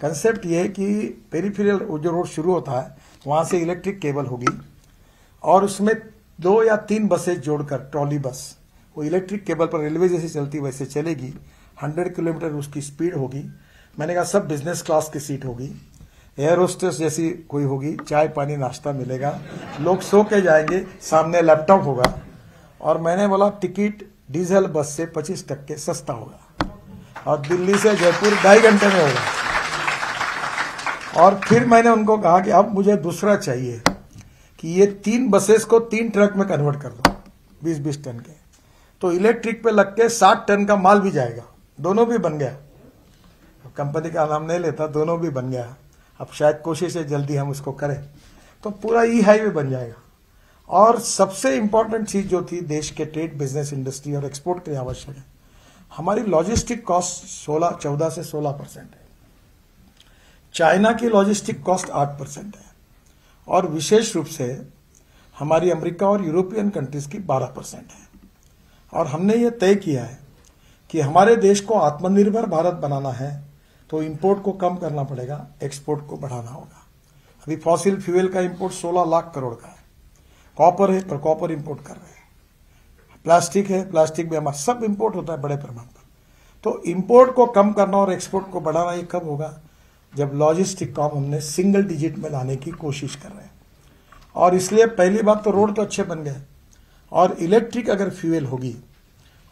कंसेप्ट ये है कि पेरीफेरियल जो रोड शुरू होता है, वहाँ से इलेक्ट्रिक केबल होगी और उसमें दो या तीन बसें जोड़कर, ट्रॉली बस। वो इलेक्ट्रिक केबल पर रेलवे जैसे चलती, वैसे चलेगी। हंड्रेड किलोमीटर उसकी स्पीड होगी। मैंने कहा, सब बिज़नेस क्लास की सीट होगी। एयर होस्टेस जैसी कोई होगी, चाय पानी नाश्ता मिलेगा। लोग सो के जाएँगे, सामने लैपटॉप होगा। और मैंने बोला, टिकट डीजल बस से पच्चीस टक्के सस्ता होगा। और दिल्ली से जयपुर ढाई घंटे में होगा। और फिर मैंने उनको कहा कि, अब मुझे दूसरा चाहिए कि ये तीन बसेस को तीन ट्रक में कन्वर्ट कर दो बीस बीस टन के। तो इलेक्ट्रिक पे लग के साठ टन का माल भी जाएगा। दोनों भी बन गया। कंपनी का नाम नहीं लेता, दोनों भी बन गया। अब शायद कोशिश है जल्दी हम उसको करें। तो पूरा ई हाईवे बन जाएगा। और सबसे इंपॉर्टेंट चीज़ जो थी, देश के ट्रेड बिज़नेस इंडस्ट्री और एक्सपोर्ट के लिए आवश्यक है। हमारी लॉजिस्टिक कॉस्ट 16 14 से 16 परसेंट है। चाइना की लॉजिस्टिक कॉस्ट 8 परसेंट है। और विशेष रूप से हमारी अमेरिका और यूरोपियन कंट्रीज़ की 12 परसेंट है। और हमने ये तय किया है कि हमारे देश को आत्मनिर्भर भारत बनाना है तो इंपोर्ट को कम करना पड़ेगा एक्सपोर्ट को बढ़ाना होगा। अभी फॉसिल फ्यूल का इंपोर्ट 16 लाख करोड़ का है। कॉपर है, पर कॉपर इंपोर्ट कर रहे हैं। प्लास्टिक है प्लास्टिक भी हमारा सब इंपोर्ट होता है बड़े प्रमाण पर। तो इंपोर्ट को कम करना और एक्सपोर्ट को बढ़ाना ये कब होगा? जब लॉजिस्टिक काम हमने सिंगल डिजिट में लाने की कोशिश कर रहे हैं। और इसलिए पहली बात तो रोड तो अच्छे बन गए। और इलेक्ट्रिक अगर फ्यूल होगी,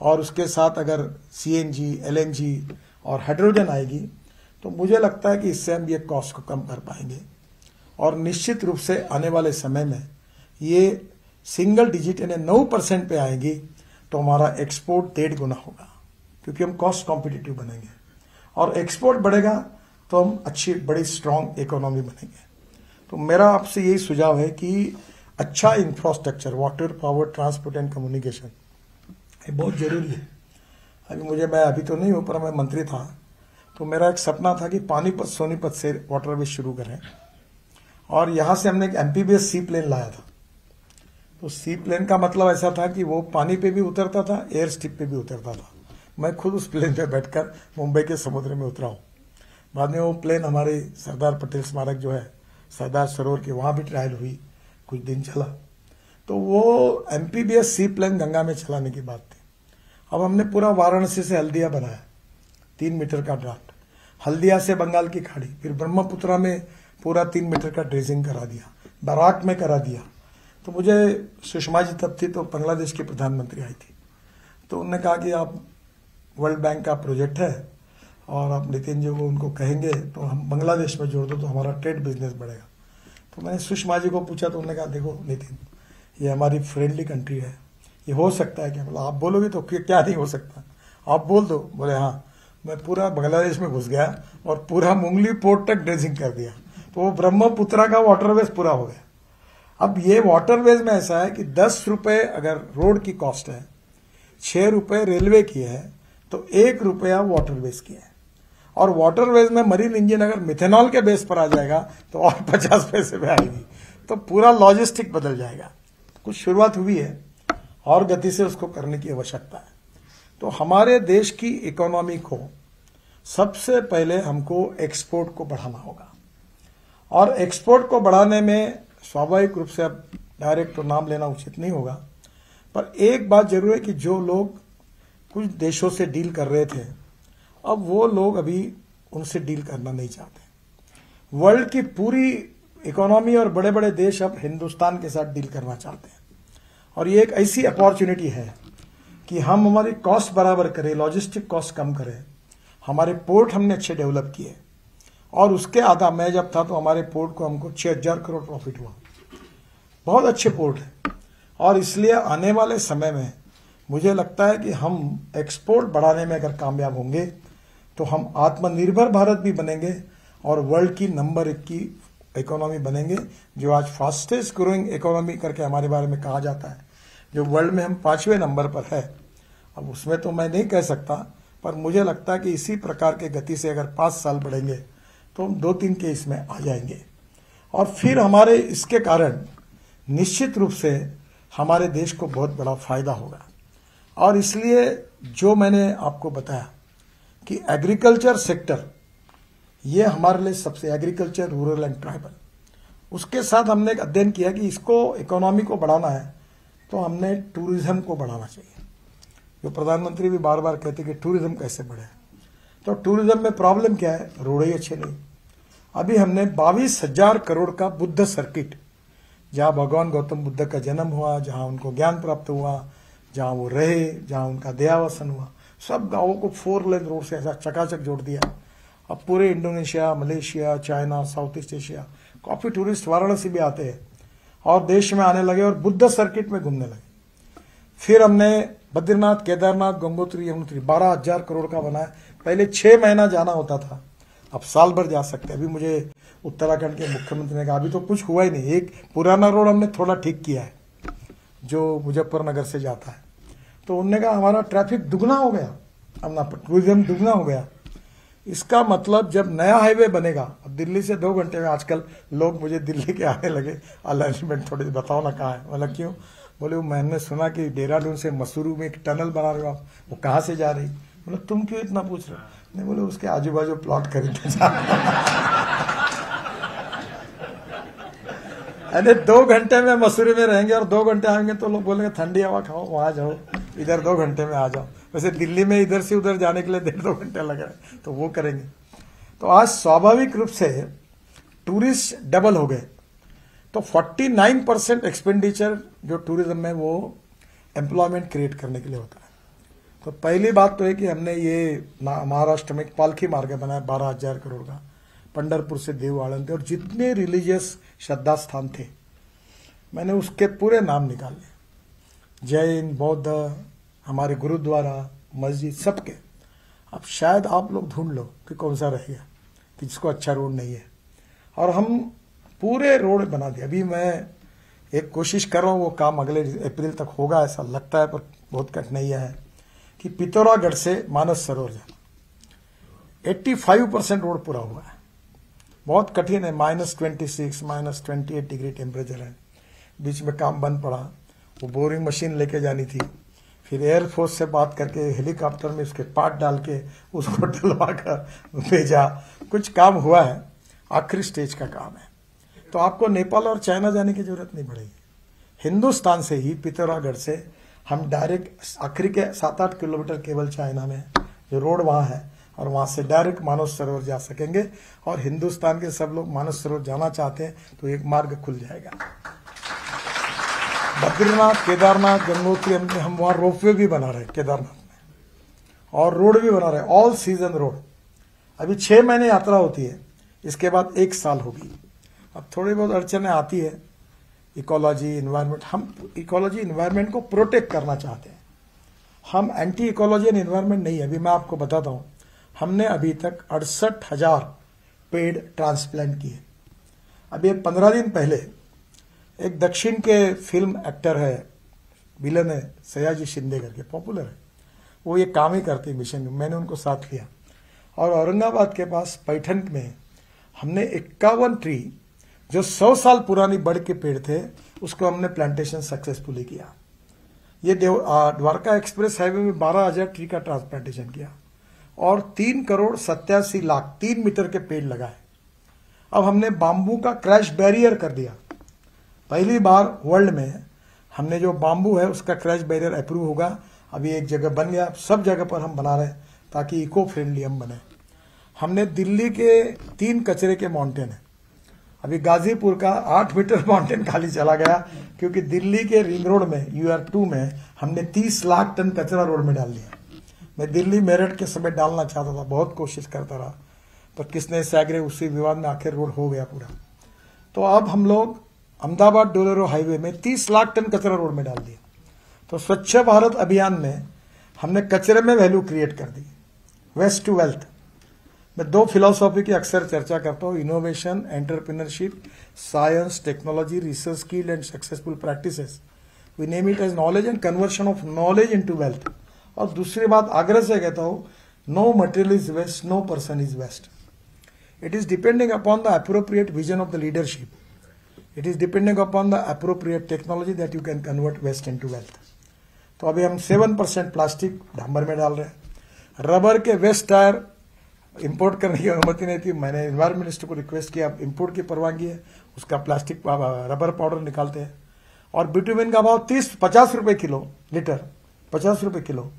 और उसके साथ अगर सीएनजी एलएनजी और हाइड्रोजन आएगी तो मुझे लगता है कि इससे हम ये कॉस्ट को कम कर पाएँगे। और निश्चित रूप से आने वाले समय में ये सिंगल डिजिट यानी नौ परसेंट पे आएगी तो हमारा एक्सपोर्ट डेढ़ गुना होगा, क्योंकि हम कॉस्ट कॉम्पिटिटिव बनेंगे। और एक्सपोर्ट बढ़ेगा तो हम अच्छी, बड़ी स्ट्रांग इकोनॉमी बनेंगे। तो मेरा आपसे यही सुझाव है कि अच्छा infrastructure water power transport and communication ये बहुत ज़रूरी है। अभी मुझे, मैं अभी तो नहीं हूँ, पर मैं मंत्री था। तो मेरा एक सपना था कि पानीपत, सोनीपत से वाटरवे शुरू करें। और यहाँ से हमने एक एमपीबीएस सी प्लेन लाया था। तो सी प्लेन का मतलब ऐसा था कि वो पानी पे भी उतरता था एयर स्ट्रिप पे भी उतरता था। मैं खुद उस प्लेन पे बैठकर मुंबई के समुद्र में उतरा हूँ। बाद में वो प्लेन हमारे सरदार पटेल स्मारक जो है, सरदार सरोवर के वहाँ भी ट्रायल हुई। कुछ दिन चला। तो वो M P B S C plane Ganga में चलाने की बात थी। अब हमने पूरा वाराणसी से हल्दिया बनाया, तीन मीटर का ड्राफ्ट। हल्दिया से बंगाल की खाड़ी, फिर ब्रह्मपुत्रा में पूरा तीन मीटर का ड्रेजिंग करा दिया बराक में करा दिया। तो मुझे सुषमा जी तब थी तो बांग्लादेश की प्रधानमंत्री आई थी। तो उन्होंने कहा कि आप वर्ल्ड बैंक का प्रोजेक्ट है, और आप नितिन जी को उनको कहेंगे तो हम बांग्लादेश में जोड़ दो तो हमारा ट्रेड बिज़नेस बढ़ेगा। तो मैंने सुषमा जी को पूछा तो उन्होंने कहा, देखो नितिन, ये हमारी फ्रेंडली कंट्री है। ये हो सकता है क्या? बोला, आप बोलोगे तो क्या नहीं हो सकता। आप बोल दो। बोले हाँ। मैं पूरा बांग्लादेश में घुस गया और पूरा मुंगली पोर्ट तक ड्रेजिंग कर दिया। तो वो ब्रह्मपुत्रा का वाटरवेज पूरा हो गया। अब ये वाटरवेज में ऐसा है कि दस रुपये अगर रोड की कॉस्ट है, छह रुपये रेलवे की है तो एक रुपया वाटरवेज की है। और वाटरवेज में मरीन इंजन अगर मिथेनॉल के बेस पर आ जाएगा तो और पचास पैसे में आएगी। तो पूरा लॉजिस्टिक बदल जाएगा। कुछ शुरुआत हुई है, और गति से उसको करने की आवश्यकता है। तो हमारे देश की इकोनॉमी को सबसे पहले हमको एक्सपोर्ट को बढ़ाना होगा। और एक्सपोर्ट को बढ़ाने में स्वाभाविक रूप से अब डायरेक्ट तो नाम लेना उचित नहीं होगा। पर एक बात ज़रूर है कि जो लोग कुछ देशों से डील कर रहे थे अब वो लोग अभी उनसे डील करना नहीं चाहते। वर्ल्ड की पूरी इकोनॉमी और बड़े बड़े देश अब हिंदुस्तान के साथ डील करना चाहते हैं। और ये एक ऐसी अपॉर्चुनिटी है कि हम हमारी कॉस्ट बराबर करें, लॉजिस्टिक कॉस्ट कम करें। हमारे पोर्ट हमने अच्छे डेवलप किए। और उसके आधा मैं जब था तो हमारे पोर्ट को हमको छह हज़ार करोड़ प्रॉफिट हुआ। बहुत अच्छे पोर्ट है। और इसलिए आने वाले समय में मुझे लगता है कि हम एक्सपोर्ट बढ़ाने में अगर कामयाब होंगे तो हम आत्मनिर्भर भारत भी बनेंगे और वर्ल्ड की नंबर एक की इकोनॉमी बनेंगे, जो आज फास्टेस्ट ग्रोइंग इकोनॉमी करके हमारे बारे में कहा जाता है। जो वर्ल्ड में हम पाँचवें नंबर पर है, अब उसमें तो मैं नहीं कह सकता, पर मुझे लगता है कि इसी प्रकार के गति से अगर पाँच साल बढ़ेंगे तो हम दो तीन के इसमें आ जाएँगे। और फिर हमारे इसके कारण निश्चित रूप से हमारे देश को बहुत बड़ा फ़ायदा होगा। और इसलिए जो मैंने आपको बताया कि एग्रीकल्चर सेक्टर ये हमारे लिए सबसे एग्रीकल्चर रूरल एंड ट्राइबल उसके साथ हमने एक अध्ययन किया कि इसको इकोनॉमी को बढ़ाना है तो हमने टूरिज़्म को बढ़ाना चाहिए। जो प्रधानमंत्री भी बार बार कहते कि टूरिज़्म कैसे बढ़े। तो टूरिज़्म में प्रॉब्लम क्या है? रोड ही अच्छे नहीं। अभी हमने बाईस हज़ार करोड़ का बुद्ध सर्किट जहाँ भगवान गौतम बुद्ध का जन्म हुआ, जहाँ उनको ज्ञान प्राप्त हुआ, जहाँ वो रहे, जहाँ उनका दयावसन हुआ। सब गाँवों को फोर लेन रोड से ऐसा चकाचक जोड़ दिया। अब पूरे Indonesia, Malaysia, China south east Asia, काफ़ी टूरिस्ट वाराणसी भी आते हैं और देश में आने लगे और बुद्ध सर्किट में घूमने लगे। फिर हमने बद्रीनाथ, केदारनाथ, गंगोत्री, यमुनोत्री, बारह हज़ार करोड़ का बनाया पहले छह महीना जाना होता था, अब साल भर जा सकते अभी मुझे उत्तराखंड के मुख्यमंत्री ने कहा, अभी तो कुछ हुआ ही नहीं, एक पुराना रोड हमने थोड़ा ठीक किया है, जो मुजफ्फरनगर से जाता है। तो उनने कहा हमारा ट्रैफ़िक दुगना हो गया, अपना टूरिज़्म दुगना हो गया। इसका मतलब जब नया हाईवे बनेगा, अब दिल्ली से दो घंटे में आजकल लोग मुझे दिल्ली के आने लगे, अलाइनमेंट थोड़ी बताओ ना कहा है? मतलब क्यों? बोले, वो मैंने सुना कि देहरादून से मसूरू में एक टनल बना रहे हो आप, वो कहाँ से जा रही? बोले, तुम क्यों इतना पूछ रहे हो? नहीं बोले, उसके आजू बाजू प्लॉट खरीदने जा अरे, दो घंटे में मसूरी में रहेंगे और दो घंटे आएँगे तो लोग बोलेंगे, ठंडी हवा खाओ, वहाँ जाओ। इधर दो घंटे में आ जाओ वैसे दिल्ली में इधर से उधर जाने के लिए डेढ़ दो घंटे लग रहे तो वो करेंगे। तो आज स्वाभाविक रूप से टूरिस्ट डबल हो गए। तो 49 परसेंट एक्सपेंडिचर जो टूरिज़्म में वो एम्प्लॉयमेंट क्रिएट करने के लिए होता है। तो पहली बात तो है कि हमने ये महाराष्ट्र में एक पालखी मार्ग बनाया, बारह हज़ार करोड़ का पंडरपुर से देव आड़ंद और जितने रिलीजियस श्रद्धा स्थान थे, मैंने उसके पूरे नाम निकाले जैन, बौद्ध हमारे गुरुद्वारा, मस्जिद, सबके। अब शायद आप लोग ढूंढ लो कि कौन सा रह गया, कि जिसको अच्छा रोड नहीं है। और हम पूरे रोड बना दिए। अभी मैं एक कोशिश कर रहा हूँ, वो काम अगले अप्रैल तक होगा, ऐसा लगता है, पर बहुत कठिनाइयाँ है, कि पिथौरागढ़ से मानस सरोवर जाना। 85 परसेंट रोड पूरा हुआ है। बहुत कठिन है। Minus twenty six, minus twenty eight degree temperature है। बीच में काम बंद पड़ा। वो बोरिंग मशीन लेके जानी थी। फिर एयरफोर्स से बात करके हेलीकॉप्टर में उसके पार्ट डाल के उसको डलवा कर भेजा। कुछ काम हुआ है। आखिरी स्टेज का काम है। तो आपको नेपाल और चाइना जाने की ज़रूरत नहीं पड़ेगी। हिंदुस्तान से ही पिथौरागढ़ से हम डायरेक्ट आखिरी के सात आठ किलोमीटर केवल चाइना में जो रोड वहाँ है और वहाँ से डायरेक्ट मानस सरोवर जा सकेंगे और हिंदुस्तान के सब लोग मानस सरोवर जाना चाहते हैं तो एक मार्ग खुल जाएगा। बद्रीनाथ, केदारनाथ गंगोत्री हम वहाँ रोपवे भी बना रहे केदारनाथ में। और रोड भी बना रहे ऑल सीज़न रोड अभी छह महीने यात्रा होती है, इसके बाद एक साल होगी। अब थोड़ी बहुत अड़चने आती है। इकोलॉजी इन्वायरमेंट हम इकोलॉजी इन्वायरमेंट को प्रोटेक्ट करना चाहते हैं। हम एंटी इकोलॉजी एंड इन्वायरमेंट नहीं है, अभी मैं आपको बताता हूँ। हमने अभी तक अड़सठ हज़ार पेड़ ट्रांसप्लांट किए। अभी पंद्रह दिन पहले एक दक्षिण के फ़िल्म एक्टर है, विलन है, सयाजी शिंदे करके पॉपुलर है। वो ये काम ही करते मिशन में मैंने उनको साथ लिया और औरंगाबाद के पास पैठन में हमने इक्यावन ट्री जो सौ साल पुरानी बड़ के पेड़ थे, उसको हमने प्लांटेशन सक्सेसफुली किया। ये द्वारका एक्सप्रेस हाईवे में बारह हज़ार ट्री का ट्रांसप्लांटेशन किया। और तीन करोड़ सत्यासी लाख, तीन मीटर के पेड़ लगाए। अब हमने बाम्बू का क्रैश बैरियर कर दिया। पहली बार वर्ल्ड में हमने जो बाम्बू है, उसका क्रैश बैरियर अप्रूव होगा। अभी एक जगह बन गया, सब जगह पर हम बना रहे हैं, ताकि इको फ्रेंडली हम बने। हमने दिल्ली के तीन कचरे के माउंटेन है। अभी गाजीपुर का आठ मीटर माउंटेन खाली चला गया, क्योंकि दिल्ली के रिंग रोड में यू आर टू में हमने तीस लाख टन कचरा रोड में डाल दिया। मैं दिल्ली मेरठ के समय डालना चाहता था, बहुत कोशिश करता रहा। पर किसने सैगरे उसी विवाद में आखिर रोड हो गया पूरा। तो अब हम लोग अहमदाबाद डोलेरो हाईवे में 30 लाख टन कचरा रोड में डाल दिया। तो स्वच्छ भारत अभियान में हमने कचरे में वैल्यू क्रिएट कर दी। वेस्ट टू वेल्थ मैं दो फिलोसॉफी की अक्सर चर्चा करता हूँ innovation entrepreneurship science technology research skill and successful practices we name it as knowledge and conversion of knowledge into wealth और दूसरी बात आग्रह से कहता हूँ no material is waste no person is waste it is depending upon the appropriate vision of the leadership it is depending upon the appropriate technology that you can convert waste into wealth तो अभी हम सेवन परसेंट प्लास्टिक ढांबर में डाल रहे हैं। रबर के वेस्ट टायर इंपोर्ट करने की अनुमति नहीं थी। मैंने इन्वायरमेंट मिनिस्टर को रिक्वेस्ट किया इंपोर्ट की परवानगी है। उसका प्लास्टिक रबर पाउडर निकालते हैं। और बिटुमिन का भाव तीस, पचास रुपए किलो लीटर पचास रुपए किलो।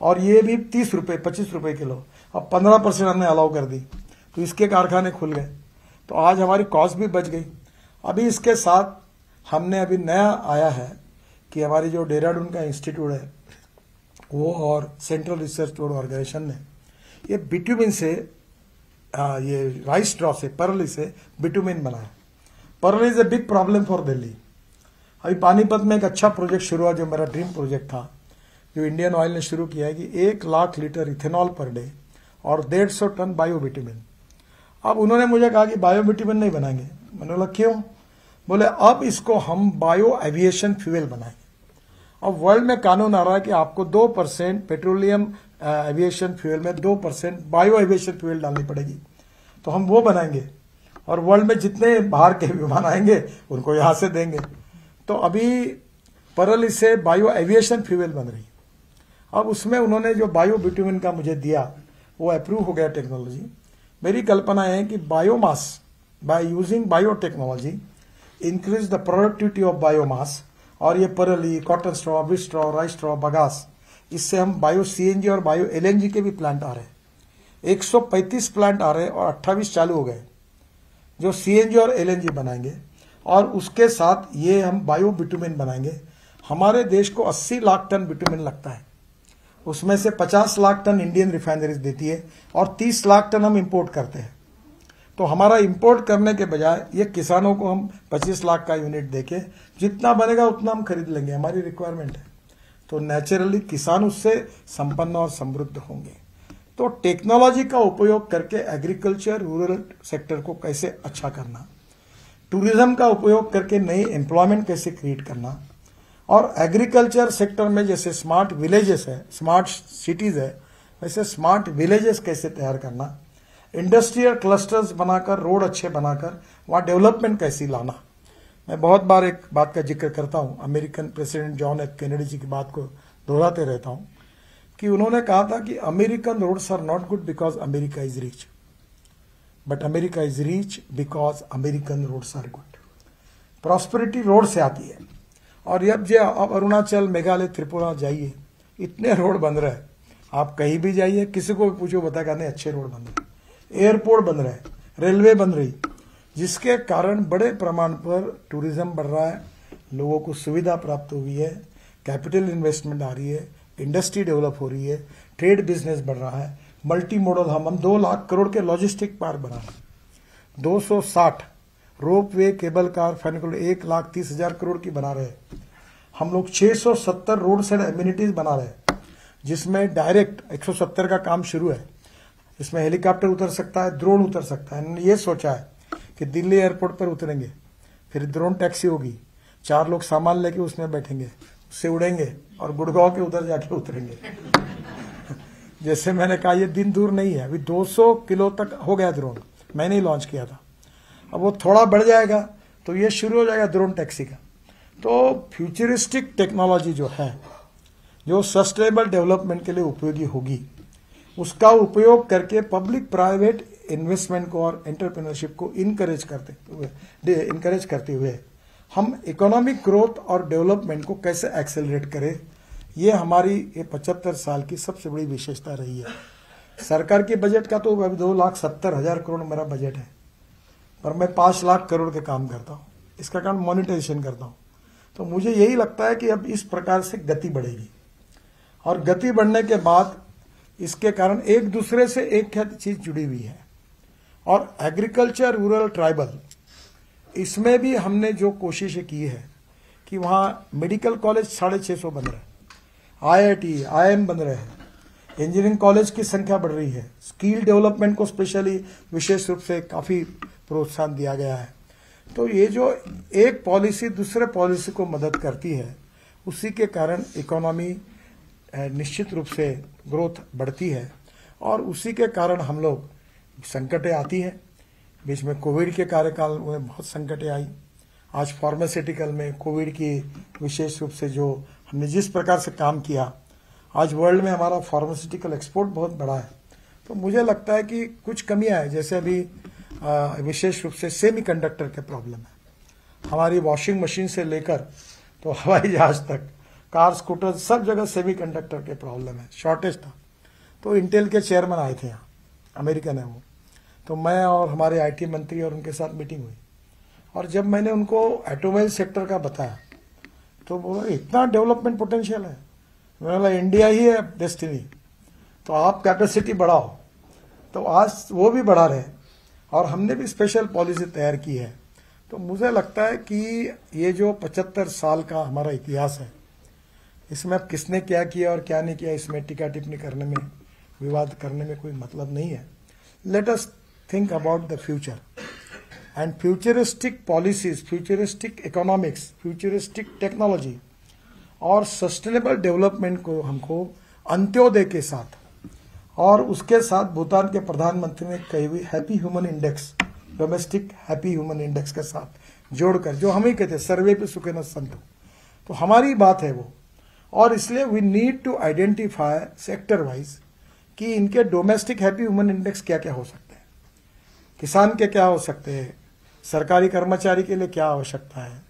और ये भी तीस रुपए, पच्चीस रुपए किलो। अब पंद्रह परसेंट हमने अलाउ कर दी। तो इसके कारखाने खुल गए। तो आज हमारी कॉस्ट भी बच गई। अभी इसके साथ हमने अभी नया आया है कि हमारी जो डेहराडून का इंस्टीट्यूट है वो और सेंट्रल रिसर्च बोर्ड ऑर्गेनाइजेशन ने ये बिट्यूमिन से आ, ये राइस ड्रॉ से परली से बिट्यूमिन बनाया। परल is a big problem for Delhi. अभी पानीपत में एक अच्छा प्रोजेक्ट शुरू हुआ जो मेरा ड्रीम प्रोजेक्ट था जो इंडियन ऑयल ने शुरू किया है कि एक lakh litre ethanol per day और डेढ़ सौ टन बायोविटामिन। अब उन्होंने मुझे कहा कि बायोविटामिन नहीं बनाएँगे। मैंने बोला क्यों बोले, अब इसको हम बायो एविएशन फ्यूल बनाएँगे। अब वर्ल्ड में कानून आ रहा है कि आपको दो परसेंट पेट्रोलियम एविएशन फ्यूल में दो परसेंट बायो एविएशन फ्यूल डालनी पड़ेगी। तो हम वो बनाएँगे और वर्ल्ड में जितने बाहर के विमान आएँगे, उनको यहाँ से देंगे। तो अभी परल इसे बायो एविएशन फ्यूल बन रही अब उसमें उन्होंने जो बायो बिट्यूमिन का मुझे दिया, वो अप्रूव हो गया टेक्नोलॉजी। मेरी कल्पना है कि biomass by using biotechnology increase the productivity of biomass और ये परली cotton straw wheat straw rice straw bagasse इससे हम बायो सीएनजी और बायो एलएनजी के भी प्लांट आ रहे हैं। 135 प्लांट आ रहे हैं और 28 चालू हो गए जो सीएनजी और एलएनजी बनाएँगे। और उसके साथ ये हम बायो बिटुमिन बनाएँगे। हमारे देश को 80 लाख टन बिटुमिन लगता है। उसमें से 50 लाख टन इंडियन रिफाइनरीज देती है और 30 लाख टन हम इंपोर्ट करते हैं। तो हमारा इंपोर्ट करने के बजाय ये किसानों को हम 25 लाख का यूनिट देके जितना बनेगा उतना हम खरीद लेंगे, हमारी रिक्वायरमेंट है। तो नेचुरली किसान उससे संपन्न और समृद्ध होंगे। तो टेक्नोलॉजी का उपयोग करके एग्रीकल्चर रूरल सेक्टर को कैसे अच्छा करना टूरिज़्म का उपयोग करके नई एम्प्लॉयमेंट कैसे क्रिएट करना, और एग्रीकल्चर सेक्टर में जैसे स्मार्ट विलेजेस है स्मार्ट सिटीज़ है, वैसे स्मार्ट विलेजेस कैसे तैयार करना इंडस्ट्रियल क्लस्टर्स बनाकर रोड अच्छे बनाकर, वहाँ डेवलपमेंट कैसी लाना? मैं बहुत बार एक बात का ज़िक्र करता हूँ। American president John F Kennedy ji की बात को दोहराते रहता हूँ कि उन्होंने कहा था कि American roads are not good because America is rich but America is rich because American roads are good prosperity road से आती है। और अब जो आप अरुणाचल, मेघालय, त्रिपुरा जाइए, इतने रोड बन रहे हैं। आप कहीं भी जाइए, किसी को भी पूछो, बताएगा, नहीं, अच्छे रोड बन रहे एयरपोर्ट बन रहे रेलवे बन रही। जिसके कारण बड़े प्रमाण पर टूरिज़्म बढ़ रहा है, लोगों को सुविधा प्राप्त हुई है, कैपिटल इन्वेस्टमेंट आ रही है, इंडस्ट्री डेवलप हो रही है, ट्रेड बिज़नेस बढ़ रहा है मल्टी मॉडल हम हम दो लाख करोड़ के लॉजिस्टिक पार्क बना रहे हैं। दो सौ साठ ropeway cable car final एक लाख तीस हज़ार करोड़ की बना रहे हैं। हम लोग 670 रोड साइड एम्यूनिटीज बना रहे हैं, जिसमें डायरेक्ट 170 का काम शुरू है। इसमें हेलीकॉप्टर उतर सकता है ड्रोन उतर सकता है। ये सोचा है कि दिल्ली एयरपोर्ट पर उतरेंगे, फिर ड्रोन टैक्सी होगी, चार लोग सामान लेके उसमें बैठेंगे, उससे उड़ेंगे और गुड़गांव के उधर जाके उतरेंगे। जैसे मैंने कहा, ये दिन दूर नहीं है। अभी 200 किलो तक हो गया ड्रोन मैंने ही लॉन्च किया था। अब वो थोड़ा बढ़ जाएगा तो ये शुरू हो जाएगा ड्रोन टैक्सी का। तो फ्यूचरिस्टिक टेक्नोलॉजी जो है, जो सस्टेनेबल डेवलपमेंट के लिए उपयोगी होगी उसका उपयोग करके पब्लिक प्राइवेट इन्वेस्टमेंट को और एंटरप्रेन्योरशिप को इनकरेज करते हुए इनकरेज करते हुए हम इकोनॉमिक ग्रोथ और डेवलपमेंट को कैसे एक्सेलरेट करें, ये हमारी, ये पचहत्तर साल की सबसे बड़ी विशेषता रही है। सरकार के बजट का तो अभी दो लाख सत्तर हज़ार करोड़ मेरा बजट है, पर मैं पाँच लाख करोड़ के काम करता हूँ। इसका कारण मोनिटाइजेशन करता हूँ। तो मुझे यही लगता है कि अब इस प्रकार से गति बढ़ेगी। और गति बढ़ने के बाद इसके कारण एक दूसरे से एक चीज़ जुड़ी हुई है। और एग्रीकल्चर रूरल ट्राइबल इसमें भी हमने जो कोशिश की है कि वहाँ मेडिकल कॉलेज साढ़े छह सौ बन रहे हैं। आई एम बन रहे हैं। इंजीनियरिंग कॉलेज की संख्या बढ़ रही है। स्किल डेवलपमेंट को स्पेशली विशेष रूप से काफ़ी प्रोत्साहन दिया गया है। तो ये जो एक पॉलिसी दूसरे पॉलिसी को मदद करती है, उसी के कारण इकोनॉमी निश्चित रूप से ग्रोथ बढ़ती है और उसी के कारण हम लोग संकटें आती हैं। बीच में कोविड के कार्यकाल में बहुत संकटें आई। आज फार्मास्यूटिकल में कोविड की विशेष रूप से जो हमने जिस प्रकार से काम किया, आज वर्ल्ड में हमारा फार्मास्यूटिकल एक्सपोर्ट बहुत बड़ा है। तो मुझे लगता है कि कुछ कमियाँ है, जैसे अभी विशेष रूप से सेमी कंडक्टर के प्रॉब्लम है। हमारी वॉशिंग मशीन से लेकर तो हवाई जहाज़ तक कार, स्कूटर, सब जगह सेमी कंडक्टर के प्रॉब्लम है। शॉर्टेज था। तो इंटेल के चेयरमैन आए थे यहाँ अमेरिकन है वो। तो मैं और हमारे आईटी मंत्री और उनके साथ मीटिंग हुई। और जब मैंने उनको ऑटोमोबाइल सेक्टर का बताया तो बोला, इतना डेवलपमेंट पोटेंशियल है। मैंने बोला इंडिया ही है डेस्टिनी तो आप कैपेसिटी बढ़ाओ। तो आज वो भी बढ़ा रहे और हमने भी स्पेशल पॉलिसी तैयार की है। तो मुझे लगता है कि ये जो 75 साल का हमारा इतिहास है इसमें अब किसने क्या किया और क्या नहीं किया, इसमें टिका टिप्पणी करने में, विवाद करने में कोई मतलब नहीं है। Let us think about the future and futuristic policies futuristic economics futuristic technology और सस्टेनेबल डेवलपमेंट को हमको अंत्योदय के साथ और उसके साथ भूटान के प्रधानमंत्री ने कही हुई happy human index domestic happy human index के साथ जोड़कर, जो हम ही कहते हैं, सर्वे पे सुखे न संत। तो हमारी बात है वो और इसलिए we need to identify sector wise कि इनके डोमेस्टिक हैप्पी ह्यूमन इंडेक्स क्या क्या हो सकते हैं। किसान के क्या हो सकते हैं? सरकारी कर्मचारी के लिए क्या आवश्यकता है?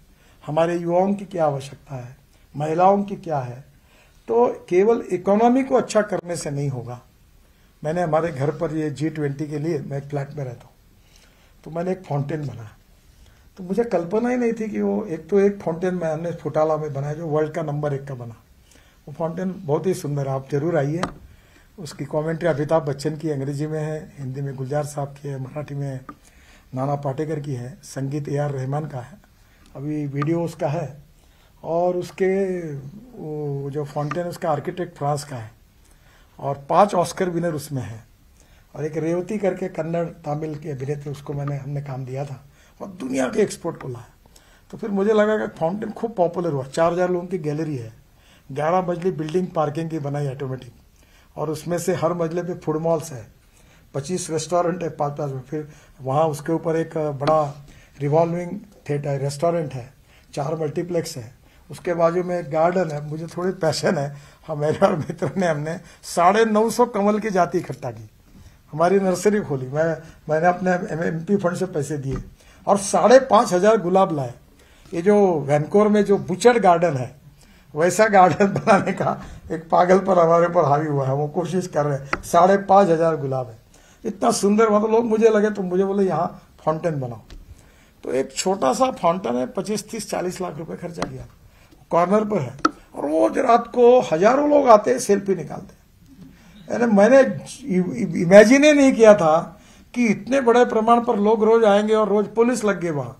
हमारे युवाओं की क्या आवश्यकता है? महिलाओं की क्या है? तो केवल इकोनॉमी को अच्छा करने से नहीं होगा। मैंने हमारे घर पर ये जी ट्वेंटी के लिए, मैं फ्लैट में रहता हूँ। तो मैंने एक फाउंटेन बनाया तो मुझे कल्पना ही नहीं थी कि वो एक तो एक फाउंटेन मैंने फुटाला में बनाया, जो वर्ल्ड का नंबर एक का बना। वो फाउंटेन बहुत ही सुंदर आप ज़रूर आइए। उसकी कमेंट्री अमिताभ बच्चन की अंग्रेज़ी में है, हिंदी में गुलजार साहब की है, मराठी में नाना पाटेकर की है, संगीत ए आर रहमान का है। अभी वीडियो उसका है। और उसके वो जो फाउंटेन उसका आर्किटेक्ट फ्रांस का है। और पाँच ऑस्कर विनर उसमें है। और एक रेवती करके कन्नड़, तमिल के अभिनेत्री उसको मैंने, हमने काम दिया था। और दुनिया के एक्सपोर्ट को लाया। तो फिर मुझे लगा कि फाउंटेन खूब पॉपुलर हुआ। चार हज़ार लोगों की गैलरी है। ग्यारह मजली बिल्डिंग पार्किंग की बनाई ऑटोमेटिक और उसमें से हर मजले पे फ़ूड मॉल्स है। पच्चीस रेस्टोरेंट है पाँच पाँच में। फिर वहाँ उसके ऊपर एक बड़ा रिवॉल्विंग थिएटर रेस्टोरेंट है। चार मल्टीप्लेक्स है। उसके बाजू में एक गार्डन है। मुझे थोड़ी पैशन है। हमारे मेरे और मित्र ने हमने साढ़े नौ सौ कमल की जाति इकट्ठा की। हमारी नर्सरी खोली। मैं, मैंने अपने एमपी फंड से पैसे दिए। और साढ़े पाँच हज़ार गुलाब लाए। ये जो वैनकोर में जो बुचर गार्डन है वैसा गार्डन बनाने का एक पागल पर हमारे पर हावी हुआ है, वो कोशिश कर रहे हैं। साढ़े पाँच हज़ार गुलाब है। इतना सुंदर मतलब लोग मुझे लगे तो मुझे बोले, यहाँ फाउंटेन बनाओ। तो एक छोटा सा फाउंटेन है, पच्चीस, तीस, चालीस लाख रुपए खर्चा किया। कॉर्नर पर है। और वो रात को हज़ारों लोग आते हैं सेल्फी निकालते यानी मैंने इमेजिन ही नहीं किया था कि इतने बड़े प्रमाण पर लोग रोज आएँगे और रोज पुलिस लग गई वहाँ।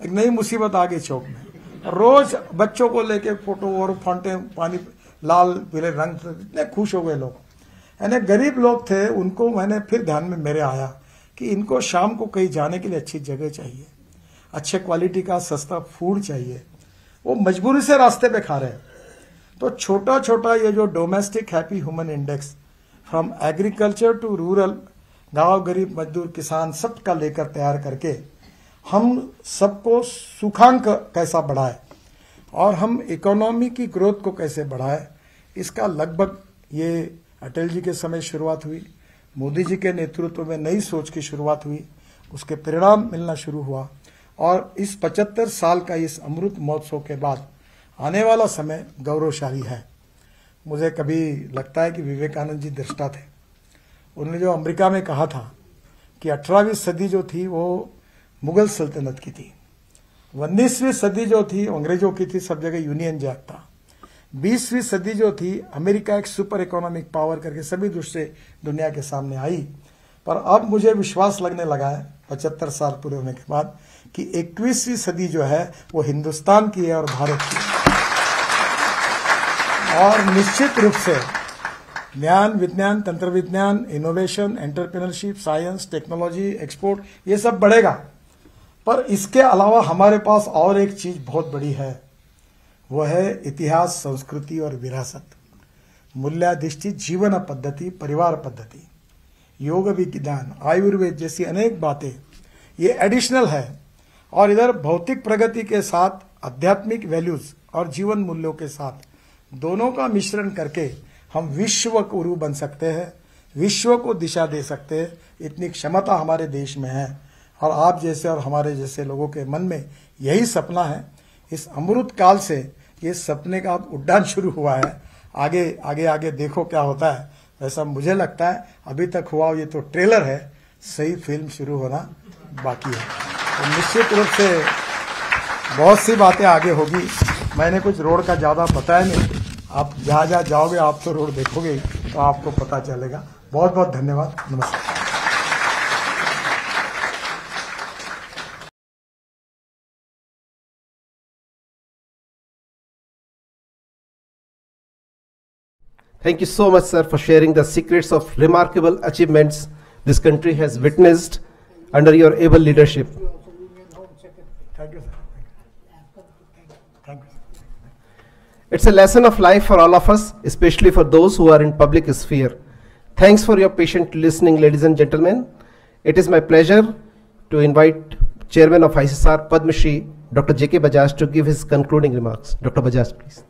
एक नई मुसीबत आ गई चौक में। रोज बच्चों को लेके फ़ोटो और फाउंटेन पानी, लाल, पीले रंग से इतने खुश हो गए लोग। यानी गरीब लोग थे, उनको मैंने फिर ध्यान में मेरे आया कि इनको शाम को कहीं जाने के लिए अच्छी जगह चाहिए। अच्छे क्वालिटी का, सस्ता फ़ूड चाहिए। वो मजबूरी से रास्ते पे खा रहे हैं। तो छोटा छोटा ये जो domestic happy human index from agriculture to rural गाँव गरीब मजदूर, किसान सबका लेकर तैयार करके हम सबको सुखांक कैसा बढ़ाए और हम इकोनॉमी की ग्रोथ को कैसे बढ़ाए, इसका लगभग ये अटल जी के समय शुरुआत हुई, मोदी जी के नेतृत्व में नई सोच की शुरुआत हुई, उसके परिणाम मिलना शुरू हुआ और इस 75 साल का इस अमृत महोत्सव के बाद आने वाला समय गौरवशाली है। मुझे कभी लगता है कि विवेकानंद जी दृष्टा थे। उन्होंने जो अमेरिका में कहा था कि अठारहवीं सदी जो थी वो मुगल सल्तनत की थी। उन्नीसवीं सदी जो थी, अंग्रेज़ों की थी, सब जगह यूनियन जैक था। बीसवीं सदी जो थी, अमेरिका एक सुपर इकोनॉमिक पावर करके सभी दृष्टि दुनिया के सामने आई। पर अब मुझे विश्वास लगने लगा है, पचहत्तर साल पूरे होने के बाद, कि इक्कीसवीं सदी जो है, वो हिंदुस्तान की है और भारत की और निश्चित रूप से ज्ञान, विज्ञान, तंत्र विज्ञान innovation entrepreneurship science technology export ये सब बढ़ेगा। पर इसके अलावा हमारे पास और एक चीज़ बहुत बड़ी है, वह है इतिहास, संस्कृति और विरासत। मूल्याधिष्ठित जीवन पद्धति, परिवार पद्धति, योग विज्ञान, आयुर्वेद जैसी अनेक बातें। ये एडिशनल है और इधर भौतिक प्रगति के साथ, आध्यात्मिक वैल्यूज़ और जीवन मूल्यों के साथ दोनों का मिश्रण करके हम विश्व गुरु बन सकते हैं, विश्व को दिशा दे सकते हैं। इतनी क्षमता हमारे देश में है। और आप जैसे और हमारे जैसे लोगों के मन में यही सपना है, इस अमृत काल से ये सपने का उड्डान शुरू हुआ है। आगे आगे आगे देखो क्या होता है। वैसा मुझे लगता है, अभी तक हुआ ये तो ट्रेलर है, सही फ़िल्म शुरू होना बाकी है। तो निश्चित रूप से बहुत सी बातें आगे होगी। मैंने कुछ रोड का ज़्यादा बताया नहीं। आप जहाँ जहाँ जाओगे, आप तो रोड देखोगे तो आपको पता चलेगा। बहुत बहुत धन्यवाद। नमस्कार। Thank you so much, sir, for sharing the secrets of remarkable achievements this country has witnessed under your able leadership. It's a lesson of life for all of us, especially for those who are in public sphere. Thanks for your patient listening, ladies and gentlemen. It is my pleasure to invite Chairman of ICSR Padmashri Dr. J.K. Bajaj, to give his concluding remarks. Dr. Bajaj, please.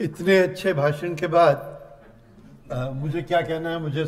इतने अच्छे भाषण के बाद आ, मुझे क्या कहना है? मुझे